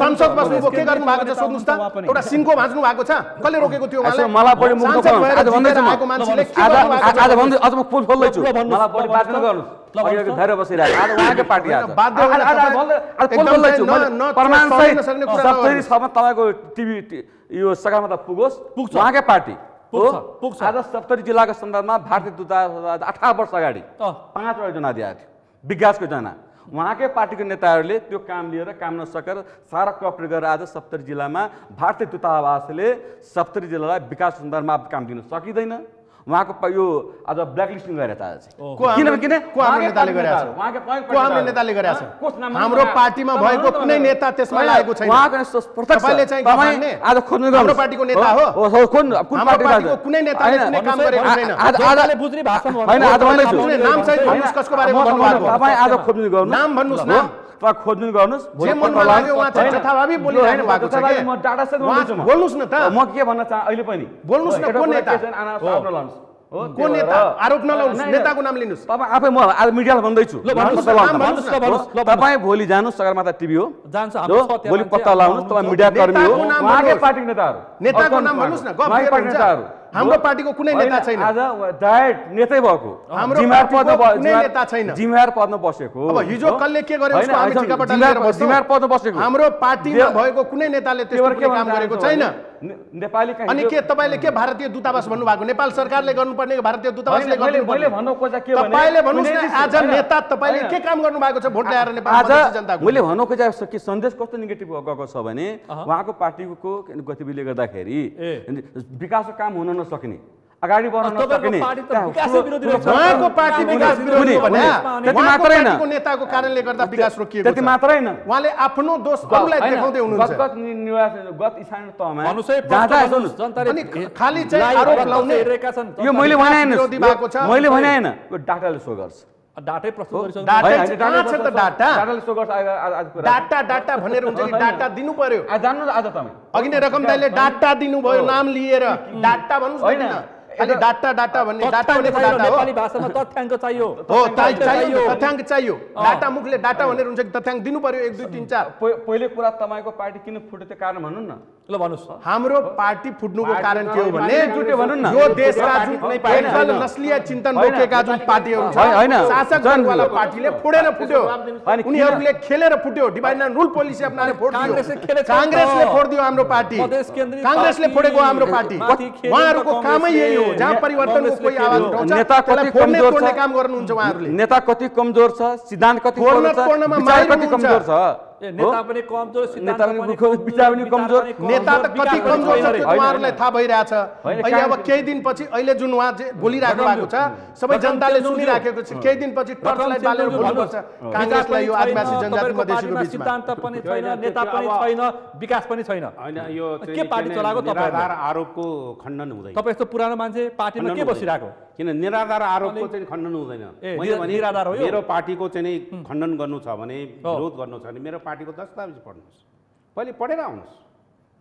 संसद बस्नुभयो के गर्नु भएको छ? सोध्नुहोस् त। एउटा सिङ्गो भाँच्नु भएको छ। कसले रोकेको थियो उहाँलाई मलाई मान्छेले के आज गर्नु भएको छ? धैर्य बसिरहेको आज। उहाँकै पार्टी। सम्म तपाईँको टिभी यो सकारात्मक पुगोस्। पुग्छ। उहाँकै पार्टी। पुग्छ। आज सप्तरी जिल्लाको सन्दर्भमा भारतीय दूतावास अठार वर्ष अगाडि। पाँचवटा योजना दिएको थियो। विकासको योजना उहाँकै पार्टीको नेताहरूले त्यो काम लिएर काम नसकेर सारा कपरेट गरेर आज सप्तरी जिल्लामा भारतीय दूतावासले सप्तरी जिल्लालाई विकास सन्दर्भमा काम दिन सकिँदैन। उहाँको प- यो आज ब्ल्याकलिस्टिङ गरेर हाम्रो- पार्टीमा तपाईँ भएको कुनै न। नेता त्यसमा लागेको छैन। आज खोज्नु हाम्रो। पार्टीको नेता हो? कुन कुन पार्टीको? कुनै नेताले कुनै काम गरेको छैन आज आज जनताले बुझ्ने भाषामा होइन आज बुझ्ने नाम सहित भन्नुहोस् कसको बारेमा भन्नु भएको हो? तपाईँ आज खोज्नु गर्नुहोस् नाम भन्नुहोस्, हो? नाम। तपाईँ खोज्नु गर्नुहोस्? म डाटा सहित उहाँ भन्दैछु म। बोल्नुहोस् न त। म के भन्न चाह अहिले पनि बोल्नुहोस् न, को नेता? आरोप नलाउनुहोस्। नेताको नाम लिनुहोस् तपाईँ आफै म आज मिडियालाई भन्दैछु। तपाईँ भोलि जानुहोस् सगरमाथा टिभी हो जान्छ, भोलि पत्ता अब लाउनुहोस् तपाईँ। मिडिया कर्मी हो। पार्टीको नेताहरू नेताको नाम भन्नुहोस् न। नेताहरू हाम्रो हो? पार्टीको कुनै नेता छैन। आज डायरेक्ट नेतै भएको हाम्रो जिम्मेवार पदमा नेता छैन। जिम्मेवार पदमा बसेको अब हिजो हो? कसले के गर्यो उसको हामी जिम्मेवार लिएर बस्छौँ। जिम्मेवार पदमा बसेको हाम्रो पार्टीमा भएको कुनै नेताले त्यो त्यस्तो काम गरेको छैन नेपाली अनि के तपाईँले के भारतीय दूतावास भन्नुभएको? नेपाल सरकारले गर्नुपर्ने भारतीय दूतावासले तपाईँले भन्नुहोस् आज नेता तपाईँले। के काम गर्नु भएको छ? भोट ल्याएर नेपाल मैले भन्न खोजेको कि सन्देश कस्तो नेगेटिभ गएको छ भने उहाँको पार्टीको गतिविधिले गर्दाखेरि। विकासको काम हुन नसक्ने। अगाडि त्यति मात्रै होइन। नेताको कारणले गर्दा विकास रोकिएको त्यति मात्रै होइन उहाँले आफ्नो दोष अरूलाई देखाउँदै हुनुहुन्छ गत गत स्थानीय तहमा अनि खालि चाहिँ आरोप लाउने- यो मैले भने। मैले होइन यो डाटाले सो गर्छ डाटै प्रस्तुत गरिसक्नु डाटा होइन, चाहिँ डाटाले कहाँ छ त सो- डाटा? डाटाले सो गर्छ आज आज- आज कुरा डाटा डाटा भनेर हुन्छ कि होइन। डाटा दिनु पर्यो आज जान्नु न आज तपाईँ अघि नै रकम दाइले डाटा दिनुभयो। नाम लिएर डाटा भन्नुहोस् होइन। खालि डाटा डाटा भन्ने डाटा भनेको हो। नेपाली भाषामा तथ्याङ्क चाहियो। हो चाहियो तथ्याङ्क चाहियो। डाटा मुखले डाटा भनेर हुन्छ कि तथ्याङ्क दिनु पर्यो एक दुई तिन चार? पहिले कुरा तपाईँको पार्टी किन फुट्यो त्यो कारण भन्नु न। ल भन्नुहोस् हाम्रो पार्टी फुट्नुको कारण के हो भने पार्टी जुट्यो भन्नु न। यो देशका जुन। नस्लीय चिन्तन। बोकेका जुन पार्टीहरू छ होइन, होइन। शासक वर्गवाला पार्टीले फोडेर फुट्यो? उनीहरूले खेलेर फुट्यो डिभाइड एन्ड रुल पोलिसी अपनाएर काङ्ग्रेसले खेलेको छ। काङ्ग्रेसले फोडिदियो हाम्रो पार्टी काङ्ग्रेसले फोडेको हाम्रो पार्टी उहाँहरूको कामै यही हो जहाँ परिवर्तनको कोही आवाज। उठाउँछ नेता कति कमजोर छ काम गर्नुहुन्छ उहाँहरूले नेता कति कमजोर छ सिद्धान्त कति कमजोर छ कति। कमजोर छ? नेता पनि कमजोर सिद्धान्त नेता पनि विचार पनि कमजोर। नेता त कति कमजोर छ। उहाँहरूलाई थाहा भइरहेछ अहिले अब केही दिनपछि अहिले जुन उहाँ जे बोलिराख्नु भएको छ सबै जनताले सुनिराखेको छ केही दिनपछि टर्चलाइट बालेर बोल्नुपर्छ काङ्ग्रेसलाई यो आदिवासी जनजाति मधेसीको बिचमा सिद्धान्त पनि छैन नेता पनि छैन विकास पनि छैन होइन यो के पार्टी के चलाएको नै तपाईँहरूले? निराधार आरोपको खण्डन हुँदैन तपाईँ यस्तो पुरानो मान्छे पार्टीमा के हुँदैन। किन निराधार आरोपको चाहिँ खण्डन हुँदैन। निराधार हो? मेरो पार्टीको चाहिँ नि खण्डन गर्नु छ भने। विरोध गर्नु छ भने मेरो पार्टीको दस्तावेज पढ्नुहोस्। पहिले पढेर आउनुहोस्।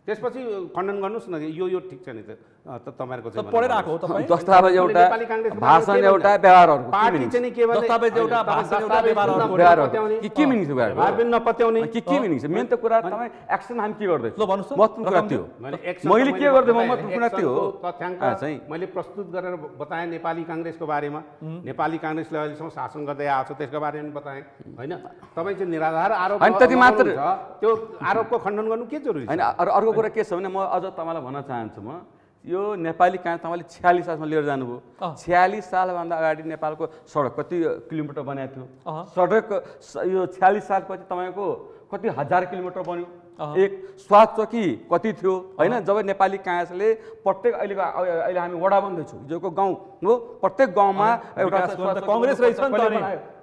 त्यसपछि खण्डन गर्नुहोस् न यो यो ठिक छैन त अ, त तपाईँहरूको त चाहिँ पढेर भन्नु आएको हो तपाईँ? दस्तावेज एउटा नेपाली काङ्ग्रेसको भाषण बारेमा के एउटा भन्छ? व्यवहार अर्को के पार्टी meaning? चाहिँ नि के भने दस्तावेज एउटा, होइन, भाषण एउटा, दस्तावेज व्यवहार सुन्न अर्को। व्यवहार नपत्याउने, अर्को। के के meaning छ व्यवहारको? व्यवहार पनि नपत्याउने के के मिनिङ छ मेन त कुरा तपाईँ एक्सन हामी के गर्दैछौँ? ल भन्नुहोस् त, महत्त्वपूर्ण कुरा रकम त्यो। मैले के गर्दै म बताएँ, महत्त्वपूर्ण कुरा त्यो हो। एक्सनको तथ्याङ्क अँ, चाहिँ। मैले प्रस्तुत गरेर बताएँ नेपाली काङ्ग्रेसको बारेमा। नेपाली काङ्ग्रेसले अहिलेसम्म शासन गर्दै आएको छ त्यसको बारेमा पनि बताएँ। होइन? तपाईँ चाहिँ निराधार आरोप त्यति मात्र- त्यो आरोपको खण्डन गर्नु के जरुरी होइन अर्को कुरा के छ भने म अझ तपाईँलाई भन्न चाहन्छु म। यो नेपाली कहाँ तपाईँले छ्यालिस सालमा लिएर जानुभयो। छ्यालिस सालभन्दा अगाडि नेपालको सडक कति किलोमिटर बनाएको थियो। सडक यो छ्यालिस सालपछि तपाईँको कति हजार किलोमिटर बन्यो। एक स्वाद चौकी कति थियो? होइन जब नेपाली काङ्ग्रेसले प्रत्येक अहिलेको अहिले हामी वडा बन्दैछौँ हिजोको गाउँ हो? प्रत्येक गाउँमा एउटा कङ्ग्रेस रहेछ?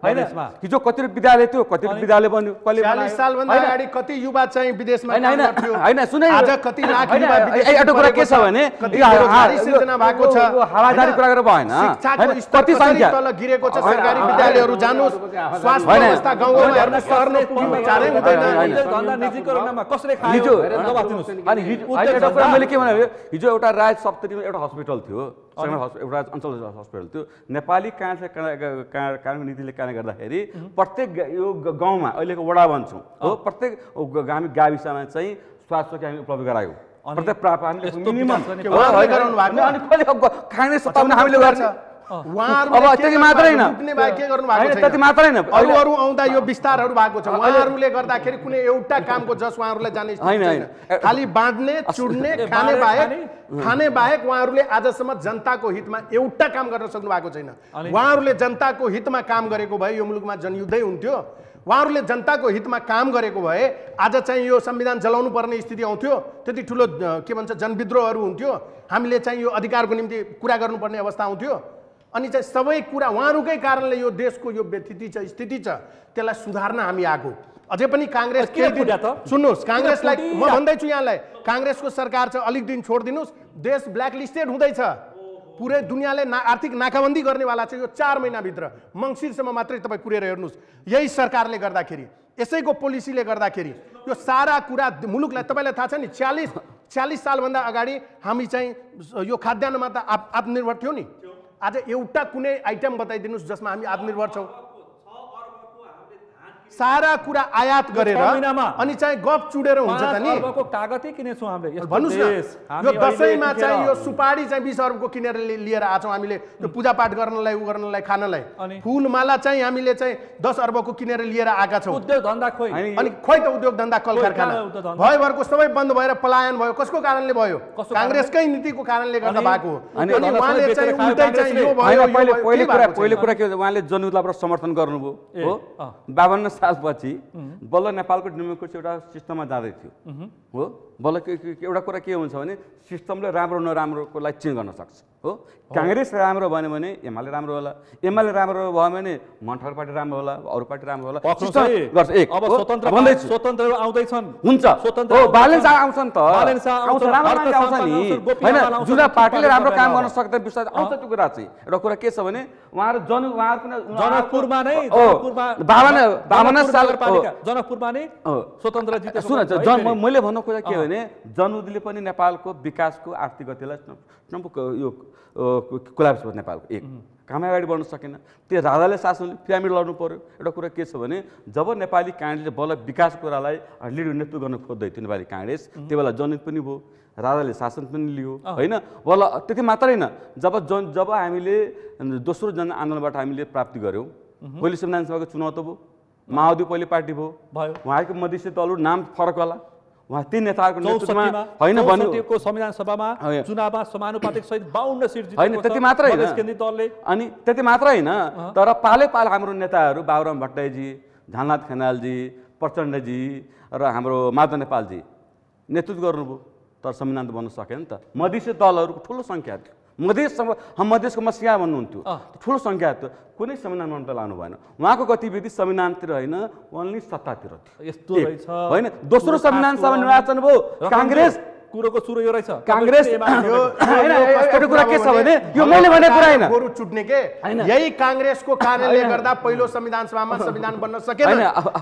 होइन। हिजो कति विद्यालय थियो कति अनि- विद्यालय बन्यो बनायो? सालभन्दा? अगाडि कति युवा चाहिँ विदेशमा होइन होइन सुन। कति लाख युवा एउटा कुरा के छ भने भएको छ? हावादारी? कुरा गरेर भएन। कति सङ्ख्या? तल गिरेको छ सरकारी विद्यालयहरू जानुहोस्। स्वास्थ्य होइन, व्यवस्था गाउँ गाउँमा होइन, हेर्नुहोस् सर्न पुग्ने होइन, हुँदैन कसले खायो? अनि मैले के भने हिजो एउटा राज सप्तरीमा एउटा हस्पिटल थियो। एउटा अञ्चल हस्पिटल थियो। नेपाली काँडले कानुन नीतिले कारणले गर्दाखेरि प्रत्येक यो गाउँमा अहिलेको वडा भन्छौँ हो प्रत्येक हामी गाविसमा चाहिँ स्वास्थ्य हामी उपलब्ध गरायौँ। प्रत्येक प्राप्त हामीले उहाँहरूले त्यति मात्रै? होइन? त्यति मात्रै होइन। अरू अरू आउँदा यो विस्तारहरू भएको छ। गर्दाखेरि कुनै एउटा कामको जस उहाँहरूलाई जाने स्थिति होइन, छैन। होइन। खालि बाँड्ने चुड्ने खाने बाहेक खाने। बाहेक उहाँहरूले आजसम्म जनताको हितमा एउटा काम गर्न सक्नु भएको छैन। उहाँहरूले जनताको हितमा काम गरेको भए यो मुलुकमा जनयुद्धै हुन्थ्यो। उहाँहरूले जनताको हितमा काम गरेको भए आज चाहिँ यो संविधान जलाउनु पर्ने स्थिति आउँथ्यो। त्यति ठुलो के भन्छ जनविद्रोहहरू हुन्थ्यो। हामीले चाहिँ यो अधिकारको निम्ति कुरा गर्नुपर्ने अवस्था आउँथ्यो। अनि चाहिँ सबै कुरा उहाँहरूकै कारणले यो देशको यो व्यथिति छ स्थिति छ त्यसलाई सुधार्न हामी आएको अझै पनि काङ्ग्रेस? सुन्नुहोस् काङ्ग्रेसलाई म? भन्दैछु यहाँलाई काङ्ग्रेसको सरकार छ अलिक दिन छोडिदिनुहोस् देश ब्ल्याकलिस्टेड हुँदैछ पुरै दुनियाँले ना आर्थिक नाकाबन्दी गर्नेवाला छ यो चार महिनाभित्र मङ्सिरसम्म मात्रै तपाईँ कुरेर हेर्नुहोस् यही सरकारले गर्दाखेरि यसैको पोलिसीले गर्दाखेरि यो सारा कुरा मुलुकलाई तपाईँलाई थाहा छ नि चालिस चालिस सालभन्दा अगाडि हामी चाहिँ यो खाद्यान्नमा त आत्मनिर्भर थियौँ नि आज एउटा कुनै आइटम बताइदिनुहोस् जसमा हामी आत्मनिर्भर छौँ। सारा कुरा आयात गरेर अनि चाहिँ गफ चुडेर हुन्छ त नि। कागतै किनेछौँ हामीले। भन्नुहोस् देश, न यो दसैँमा चाहिँ यो सुपारी चाहिँ बिस अरबको किनेर लिएर आएको छौँ हामीले त्यो पूजापाठ गर्नलाई उ गर्नलाई खानलाई? फुलमाला चाहिँ हामीले चाहिँ दस अर्बको किनेर लिएर आएका छौँ। उद्योग धन्दा खोइ। अनि खोइ त उद्योग धन्दा कल कारखाना? भयभरको सबै बन्द भएर पलायन भयो। कसको कारणले भयो? काङ्ग्रेसकै नीतिको कारणले गर्दा अनि? भएको हो। अनि उहाँले चाहिँ उल्टै चाहिँ यो। भयो पहिले कुरा के उहाँले जनयुद्धलाई समर्थन गर्नुभयो हो। बावन्न सालपछि बल्ल नेपालको डेमोक्रेसी एउटा सिस्टममा जाँदै थियो। हो? बल्ल एउटा कुरा के हुन्छ भने सिस्टमले राम्रो नराम्रोकोलाई चेन्ज गर्न सक्छ हो? काङ्ग्रेस राम्रो भन्यो भने एमाले राम्रो होला। एमाले राम्रो भयो भने मनठर पार्टी राम्रो होला अरू पार्टी राम्रो होला। गर्छ एक अब? स्वतन्त्र भन्दैछु। स्वतन्त्रहरू आउँदैछन्। हुन्छ। स्वतन्त्र शाह आउँछन् त। आउँछ नि। होइन जुन पार्टीले राम्रो काम गर्न अब। सक्दैन विश्वास आउँछ त्यो कुरा चाहिँ एउटा कुरा के छ भने उहाँहरू जन उहाँहरूको न- जनकपुरमा नै जनकपुरमा नै। स्वतन्त्र जितेको सुन मैले भन्नु खोजेको के भने जनउदीले पनि नेपालको विकासको आर्थिक गतिलाई टम्प यो कोलाप्स भयो नेपालको। एक। काम अगाडि बढ्न सकेन। त्यो राजाले शासनले पिरामिड लड्नु पर्यो। एउटा कुरा के छ भने जब नेपाली काङ्ग्रेसले बल्ल विकास कुरालाई लिड नेतृत्व गर्न खोज्दै थियो नेपाली काङ्ग्रेस त्यो बेला जनहित पनि भयो। राजाले शासन पनि लियो। होइन? बल्ल त्यति मात्रै होइन। जब जन जब हामीले दोस्रो जन आन्दोलनबाट हामीले प्राप्ति गऱ्यौँ पहिले संविधान सभाको चुनाव त भयो। माओवादी पहिले पार्टी भयो। भयो। उहाँको मधेसी दलहरू नाम फरक होला। उहाँ ती नेताहरूको नेतृत्वमा होइन चौसठीको संविधान सभामा। चुनावमा समानुपातिक सहित बाहन्न सिट होइन त्यति मात्र होइन। दलले। अनि त्यति मात्र होइन तर पालै पालो हाम्रो नेताहरू बाबुराम भट्टराईजी झालनाथ खनालजी प्रचण्डजी र हाम्रो माधव नेपालजी नेतृत्व गर्नुभयो। तर संविधान त बन्न सकेन नि त। मधेसी दलहरूको ठुलो सङ्ख्या थियो। मधेससँग हम मधेसको मसिया भन्नुहुन्थ्यो। ठुलो सङ्ख्या थियो कुनै संविधान त लानु भएन। उहाँको गतिविधि संविधानतिर होइन ओन्ली सत्तातिर थियो। यस्तो होइन दोस्रो संविधान सभा। निर्वाचन भयो। काङ्ग्रेस कुरोको सुरु यो रहेछ। काङ्ग्रेस एउटा कुरा के छ भने, यो मैले भनेको कुरा होइन। गोरु चुट्ने के। यही काङ्ग्रेसको कारणले। गर्दा पहिलो संविधान सभामा संविधान बन्न सकेन।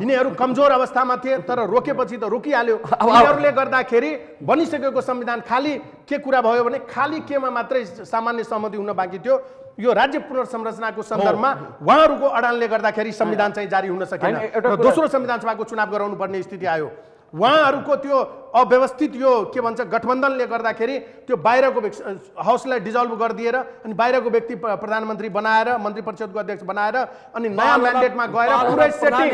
यिनीहरू कमजोर अवस्थामा थिए तर रोकेपछि त रोकिहाल्यो। यिनीहरूले गर्दाखेरि बनिसकेको संविधान खाली के कुरा भयो भने खाली केमा मात्रै सामान्य सहमति हुन बाँकी थियो। यो राज्य पुनर्संरचनाको सन्दर्भमा उहाँहरूको अडानले गर्दाखेरि संविधान चाहिँ जारी हुन सकेन। दोस्रो संविधान सभाको चुनाव गराउनु पर्ने स्थिति आयो। उहाँहरूको त्यो अव्यवस्थित यो के भन्छ गठबन्धनले गर्दाखेरि त्यो बाहिरको व्यक्ति- हाउसलाई डिजल्भ गरिदिएर अनि बाहिरको व्यक्ति प्रधानमन्त्री बनाएर मन्त्री परिषदको अध्यक्ष बनाएर अनि नयाँ म्यान्डेटमा गएर पुरै सेटिङ।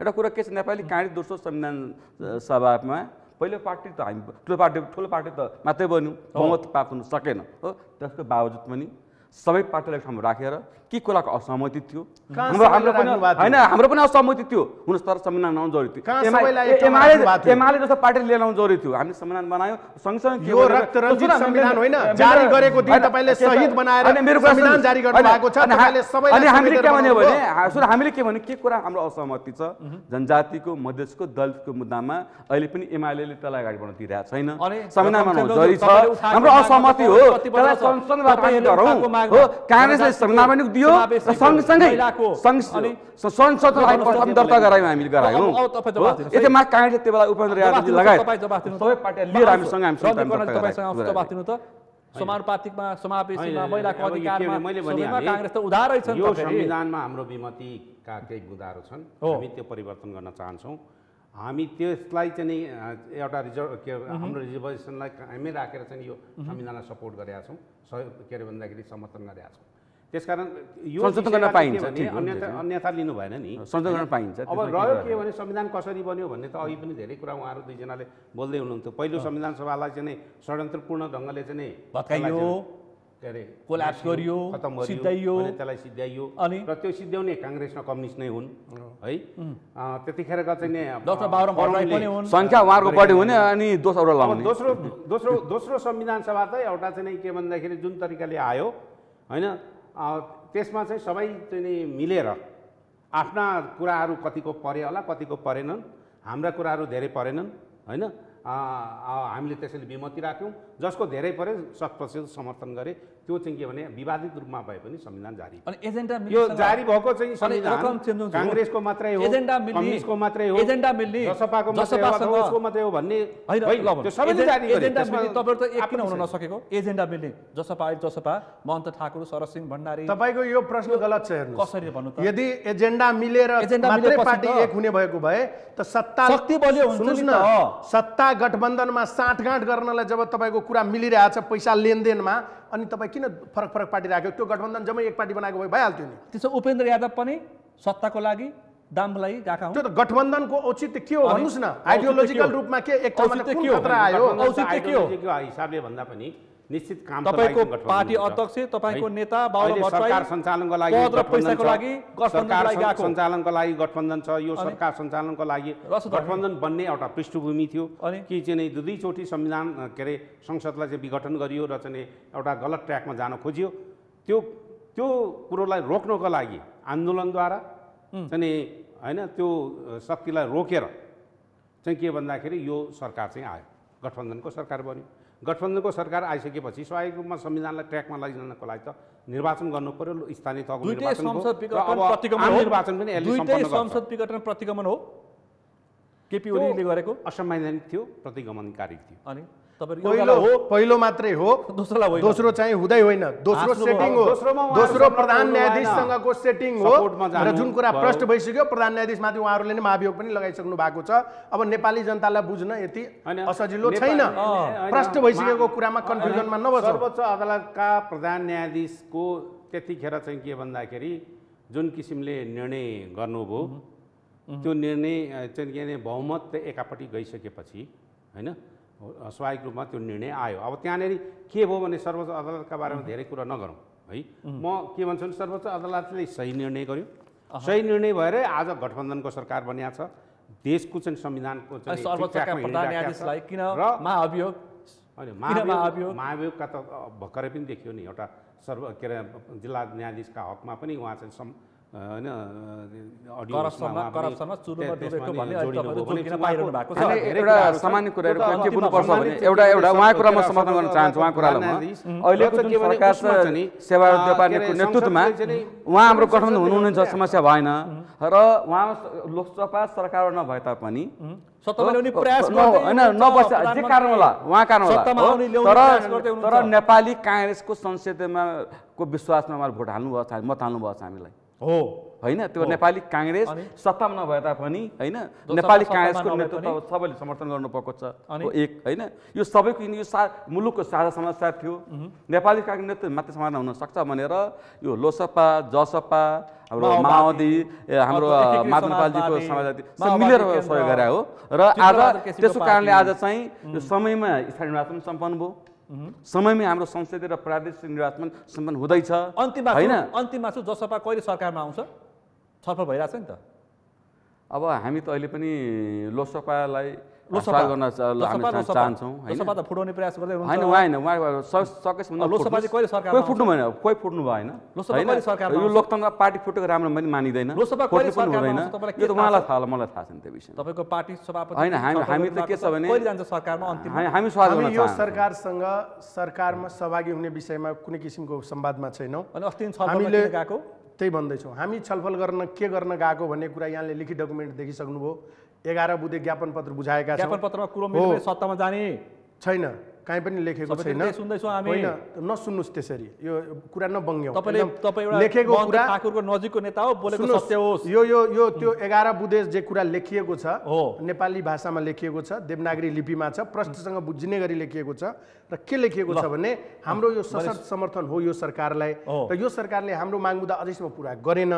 एउटा कुरा के छ नेपाली काँडी दोस्रो संविधान सभामा पहिलो पार्टी त हामी ठुलो पार्टी ठुलो पार्टी त मात्रै बन्यौँ बहुमत प्राप्त हुन सकेन। हो त्यसको बावजुद पनि सबै पार्टीलाई ठाउँमा राखेर के कुराको असहमति थियो? हाम्रो पनि? होइन हाम्रो पनि असहमति थियो। हुन तर संविधान बनाउनु जरुरी थियो? एमाले- जस्तो पार्टी लिएर आउनु जरुरी थियो। हामीले संविधान बनायौँ सँगसँगै हामीले के भन्यो भने सुन हामीले के भन्यो? के कुरा हाम्रो असहमति छ? जनजातिको मधेसको दलितको मुद्दामा अहिले पनि एमाले त्यसलाई अगाडि बढ्न दिइरहेको छैन। संविधान बनाउनु जरुरी छ। हाम्रो असहमति हो। हो काङ्ग्रेसले पनि दियो सँगसँगै संसदलाई प्रथम दर्ता गरायौँ हामीले गरायौँ। अब- अब तपाईँ जवाफ हो? दिनुहोस्। यति मा काङ्ग्रेसले त्यो बेला उपेन्द्र यादवजी लगायत। सबै पार्टीहरू लिएर हामीसँग हामी त समानुपातिकमा समावेशीमा महिलाको अधिकारमा सबैमा काङ्ग्रेस त उधारै छन्। यो। संविधानमा हाम्रो विमतिका केही बुँदाहरू छन्। हामी त्यो परिवर्तन गर्न चाहन्छौँ। हामी त्यसलाई चाहिँ नि एउटा रिजर्भ के हाम्रो रिजर्भेसनलाई कायमै राखेर चाहिँ यो संविधानलाई सपोर्ट गरेका छौँ सहयोग के अरे भन्दाखेरि समर्थन गरेका छौँ। त्यसकारण यो संशोधन गर्न पाइन्छ, अन्यथा। अन्यथा लिनु भएन नि। संशोधन गर्न पाइन्छ, अब रह्यो? के भने संविधान कसरी बन्यो भन्ने त अघि पनि धेरै कुरा उहाँहरू दुईजनाले बोल्दै हुनुहुन्थ्यो। पहिलो संविधान सभालाई चाहिँ नि षड्यन्त्रपूर्ण ढङ्गले चाहिँ नि भत्काइयो, के अरे कोल्याप्स गरियो, सिद्धाइयो। त्यसलाई सिद्ध्याइयो अनि? र त्यो सिद्ध्याउने काङ्ग्रेस र कम्युनिस्ट नै हुन् है? त्यतिखेरका चाहिँ नि डाक्टर बाबुराम भट्टराई फोरमले- पनि हुन्। सङ्ख्या उहाँहरूको बढी हुने अनि दोस्रो दोस्रो दोस्रो दोस्रो संविधान सभा त एउटा चाहिँ नि के भन्दाखेरि जुन तरिकाले आयो होइन? अ, त्यसमा चाहिँ सबै चाहिँ नि मिलेर आफ्ना कुराहरू कतिको परे होला कतिको परेनन्। हाम्रा कुराहरू धेरै परेनन् होइन? हामीले त्यसैले विमति राख्यौँ। जसको धेरै पऱ्यो शत प्रतिशत समर्थन गरे त्यो चाहिँ के भने विवादित रूपमा भए पनि संविधान जारी अनि एजेन्डा यो जारी भएको चाहिँ संविधान। काङ्ग्रेसको मात्रै हो एजेन्डा कम्युनिस्टको मात्रै हो एजेन्डा मिल्ने जसपाको मात्रै हो अथवा जसपासँग- उसको मात्रै हो भन्ने। त्यो सबैले जारी एजेन्डा मिल्ने तपाईँहरू त एक किन हुन। नसकेको एजेन्डा मिल्ने जसपा अहिले जसपा महन्त ठाकुर शरद सिंह भण्डारी तपाईँको यो प्रश्न गलत छ हेर्नुहोस् कसरी भन्नु त यदि एजेन्डा मिलेर एजेन्डा मात्रै पार्टी त- एक हुने भएको भए त सत्ता शक्ति बलियो हुन्छ न त। सत्ता गठबन्धनमा साँठगाँठ गर्नलाई जब तपाईँको कुरा मिलिरहेछ पैसा लेनदेनमा अनि तपाईँ किन फरक फरक पार्टी राख्यो? त्यो गठबन्धन जम्मै एक पार्टी बनाएको भए भइहाल्थ्यो नि। त्यसो उपेन्द्र यादव पनि सत्ताको लागि दामको लागि गएका त्यो त गठबन्धनको औचित्य के हो? भन्नुहोस् न। आइडियोलोजिकल? रूपमा के एक? खतरा आयो? गठबन्धन औचित्य के हो? आइडियोलोजीको हिसाबले भन्दा पनि निश्चित काम तपाईँको पार्टी अध्यक्ष तपाईँको नेता सरकार सञ्चालनको लागि सञ्चालनको लागि गठबन्धन छ। यो? सरकार सञ्चालनको लागि। गठबन्धन बन्ने एउटा पृष्ठभूमि थियो? कि चाहिँ दुई दुईचोटि संविधान के अरे संसदलाई चाहिँ विघटन गरियो र चाहिँ एउटा गलत ट्र्याकमा जान खोजियो। त्यो त्यो कुरोलाई रोक्नको लागि आन्दोलनद्वारा चाहिँ होइन त्यो शक्तिलाई रोकेर चाहिँ के भन्दाखेरि यो सरकार चाहिँ आयो। गठबन्धनको सरकार बन्यो। गठबन्धनको सरकार आइसकेपछि स्वाभाविक रूपमा संविधानलाई ट्र्याकमा लैजानको लागि त निर्वाचन गर्नु पर्यो स्थानीय तहको निर्वाचन पनि संसद विघटन प्रतिगमन हो। केपी ओलीले गरेको? असंवैधानिक थियो प्रतिगमनकारी थियो। अनि? पहिलो एउटालाई हो। पहिलो मात्रै हो। दोस्रोलाई दोस्रो चाहिँ हुँदै होइन। दोस्रो सेटिङ। हो। दोस्रो प्रधान। न्यायाधीशसँगको सेटिङ हो। र जानु कुरा। प्रष्ट भइसक्यो प्रधान न्यायाधीशमाथि उहाँहरूले नै महाभियोग पनि लगाइसक्नु भएको छ। अब नेपाली जनतालाई बुझ्न यति असजिलो छैन। प्रष्ट भइसकेको कुरामा कन्फ्युजनमा नबस्छ सर्वोच्च अदालतका प्रधान न्यायाधीशको त्यतिखेर चाहिँ के भन्दाखेरि जुन किसिमले निर्णय गर्नुभयो त्यो निर्णय चाहिँ के भने बहुमत एकापट्टि गइसकेपछि होइन स्वाभाविक रूपमा त्यो निर्णय आयो। अब त्यहाँनिर के भयो भने सर्वोच्च अदालतका बारेमा धेरै कुरा नगरौँ है? म के भन्छु भने सर्वोच्च अदालतले सही निर्णय गर्यो। सही निर्णय भएरै आज गठबन्धनको सरकार बनिएको छ। देशको चाहिँ संविधानको चाहिँ महाभियोगका त भर्खरै पनि देखियो नि एउटा सर्व के अरे जिल्ला न्यायाधीशका हकमा पनि उहाँ चाहिँ होइन उहाँ एउटा। सामान्य कुराहरू के बुझ्नुपर्छ भने एउटा एउटा उहाँको कुरामा सबैको समर्थन गर्न कुरा चाहन्छु उहाँको कुरालाई म। अहिलेको जुन सरकार छ सेवा नेपालको नेतृत्वमा उहाँ हाम्रो संसदले हुनुहुन्छ समस्या भएन। र उहाँ लोकसभा सरकारमा नभए तापनि होइन नबस्छ जे। कारण होला उहाँ कारण होला। तर तर। नेपाली काङ्ग्रेसको संसदमा को विश्वासमा उहाँले भोट हाल्नुभएको छ मत हाल्नुभएको छ हामीलाई? हो। होइन त्यो नेपाली काङ्ग्रेस? सत्तामा नभए तापनि होइन नेपाली काङ्ग्रेसको नेतृत्व? सबैले समर्थन गर्नुपर्को छ। अनि? हो एक होइन। यो सबैको यो सा मुलुकको साझा समस्या थियो। नेपाली काङ्ग्रेस नेतृत्व मात्रै समाधान हुन सक्छ भनेर यो लोसपा जसपा हाम्रो माओवादी, हाम्रो महात्मा नेपालजीको समाजवादी, मिलेर सहयोग गरे हो। र आज त्यसको कारणले। आज चाहिँ यो समयमा स्थानीय निर्वाचन सम्पन्न भयो। समयमै हाम्रो संसदीय र प्रादेशिक निर्वाचन सम्पन्न हुँदैछ। अन्तिममा होइन? अन्तिममा छु जसपा कहिले सरकारमा आउँछ? छलफल भइरहेछ नि त। अब हामी त अहिले पनि लोकसभालाई लोकसभा गर्न चाहन्छौँ होइन लोकसभा त फुटाउने प्रयास गर्दै होइन हुनुहुन्छ होइन उहाँ स- सकेसम्म लोकसभा चाहिँ कहिले सरकारमा कोही फुट्नु भएन कोही फुट्नु भएन लोकसभा होइन? सरकारमा यो? लोकतन्त्र पार्टी फुटेको राम्रो पनि मानिँदैन लोकसभा कहिले पनि सरकारमा हुँदैन यो त उहाँलाई? थाहा होला मलाई थाहा छैन त्यो विषयमा तपाईँको पार्टी सभापति होइन, हामी- त गर्नु के छ भने- कहिले जान्छ सरकारमा अन्तिममा हामी स्वागत गर्न यो सरकारसँग सरकारमा सहभागी हुने विषयमा कुनै किसिमको संवादमा छैनौँ अनि अस्ति हामीले गएको त्यही भन्दैछौँ हामी छलफल गर्न के गर्न गएको भन्ने कुरा यहाँले लिखित डकुमेन्ट देखिसक्नुभयो एघार बुधे ज्ञापन पत्र बुझाएका छौँ। ज्ञापन पत्रमा कुरो सत्तामा जाने। छैन। काहीँ पनि लेखेको छैन। होइन नसुन्नुहोस् त्यसरी। यो कुरा नबङ्ग्यौँ लेखेको कुरा ठाकुरको नजिकको नेता हो बोलेको सत्य होस्। यो यो यो त्यो एघार बुधे जे कुरा लेखिएको छ हो। नेपाली भाषामा लेखिएको छ देवनागरी लिपिमा छ प्रश्नसँग बुझिने गरी लेखिएको छ र के लेखिएको छ भने हाम्रो यो सशक्त समर्थन हो यो सरकारलाई। र यो सरकारले हाम्रो माग मुद्दा अझैसम्म पुरा गरेन।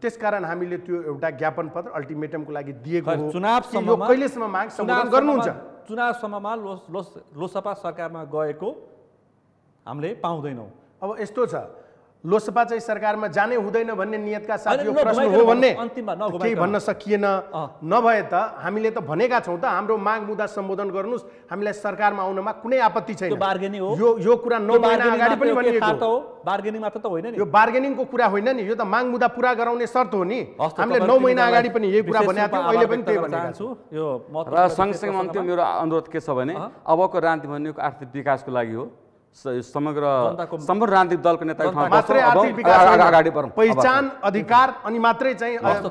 त्यसकारण हामीले त्यो एउटा ज्ञापन पत्र अल्टिमेटमको लागि दिएको हो चुनाव कहिलेसम्म माग सम्बोधन गर्नुहुन्छ? सम्ममा- चुनाव सम्ममा लोस लोस लोसपा सरकारमा गएको हामीले पाउँदैनौँ। अब यस्तो छ। लोसपा चाहिँ सरकारमा जाने हुँदैन भन्ने नियतका साथ यो प्रश्न हो भन्ने। केही भन्न सकिएन। नभए त हामीले त भनेका छौँ त हाम्रो माग मुद्दा सम्बोधन गर्नुहोस्। हामीलाई सरकारमा आउनमा कुनै आपत्ति छैन। त्यो बार्गेनिङ हो। यो यो कुरा नौ महिना अगाडि पनि भनिएको बार्गेनिङ मात्र त होइन नि। यो बार्गेनिङको कुरा होइन नि? यो त माग मुद्दा पुरा गराउने शर्त हो नि। हामीले नौ महिना अगाडि पनि यही कुरा भनेको थियो अहिले पनि त्यही भनेको चाहन्छु। यो र सँगसँगै मेरो अनुरोध के छ भने अबको राजनीति भनेको आर्थिक विकासको लागि हो। समग्र सम्पूर्ण राजनीतिक दलको होइन, अगाडि बढौँ। पहिचान अधिकार अनि मात्रै चाहिँ गर्न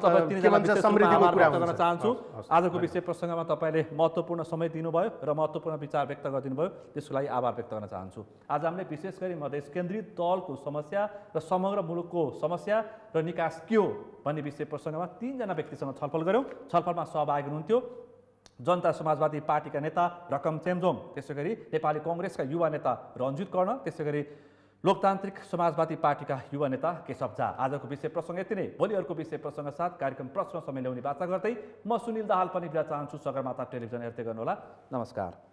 हुन्छ चाहन्छु। आजको विषय प्रसङ्गमा तपाईँले महत्त्वपूर्ण समय दिनुभयो र महत्त्वपूर्ण विचार व्यक्त गरिदिनु भयो त्यसको लागि आभार व्यक्त गर्न चाहन्छु। आज हामीले विशेष गरी मधेस केन्द्रित दलको समस्या र समग्र मुलुकको समस्या र निकास के हो भन्ने विषय प्रसङ्गमा तिनजना व्यक्तिसँग छलफल गऱ्यौँ। छलफलमा सहभागी हुनुहुन्थ्यो। जनता समाजवादी पार्टीका नेता रकम चेम्जोङ त्यसै गरी नेपाली कङ्ग्रेसका युवा नेता रञ्जित कर्ण त्यसै गरी लोकतान्त्रिक समाजवादी पार्टीका युवा नेता केशव झा। आजको विषय प्रसङ्ग यति नै। भोलि अर्को विषय प्रसङ्ग साथ कार्यक्रम प्रश्न समय ल्याउने वाचा गर्दै म सुनिल दाहाल पनि बिदा चाहन्छु। सगरमाथा टेलिभिजन हेर्दै गर्नुहोला। नमस्कार।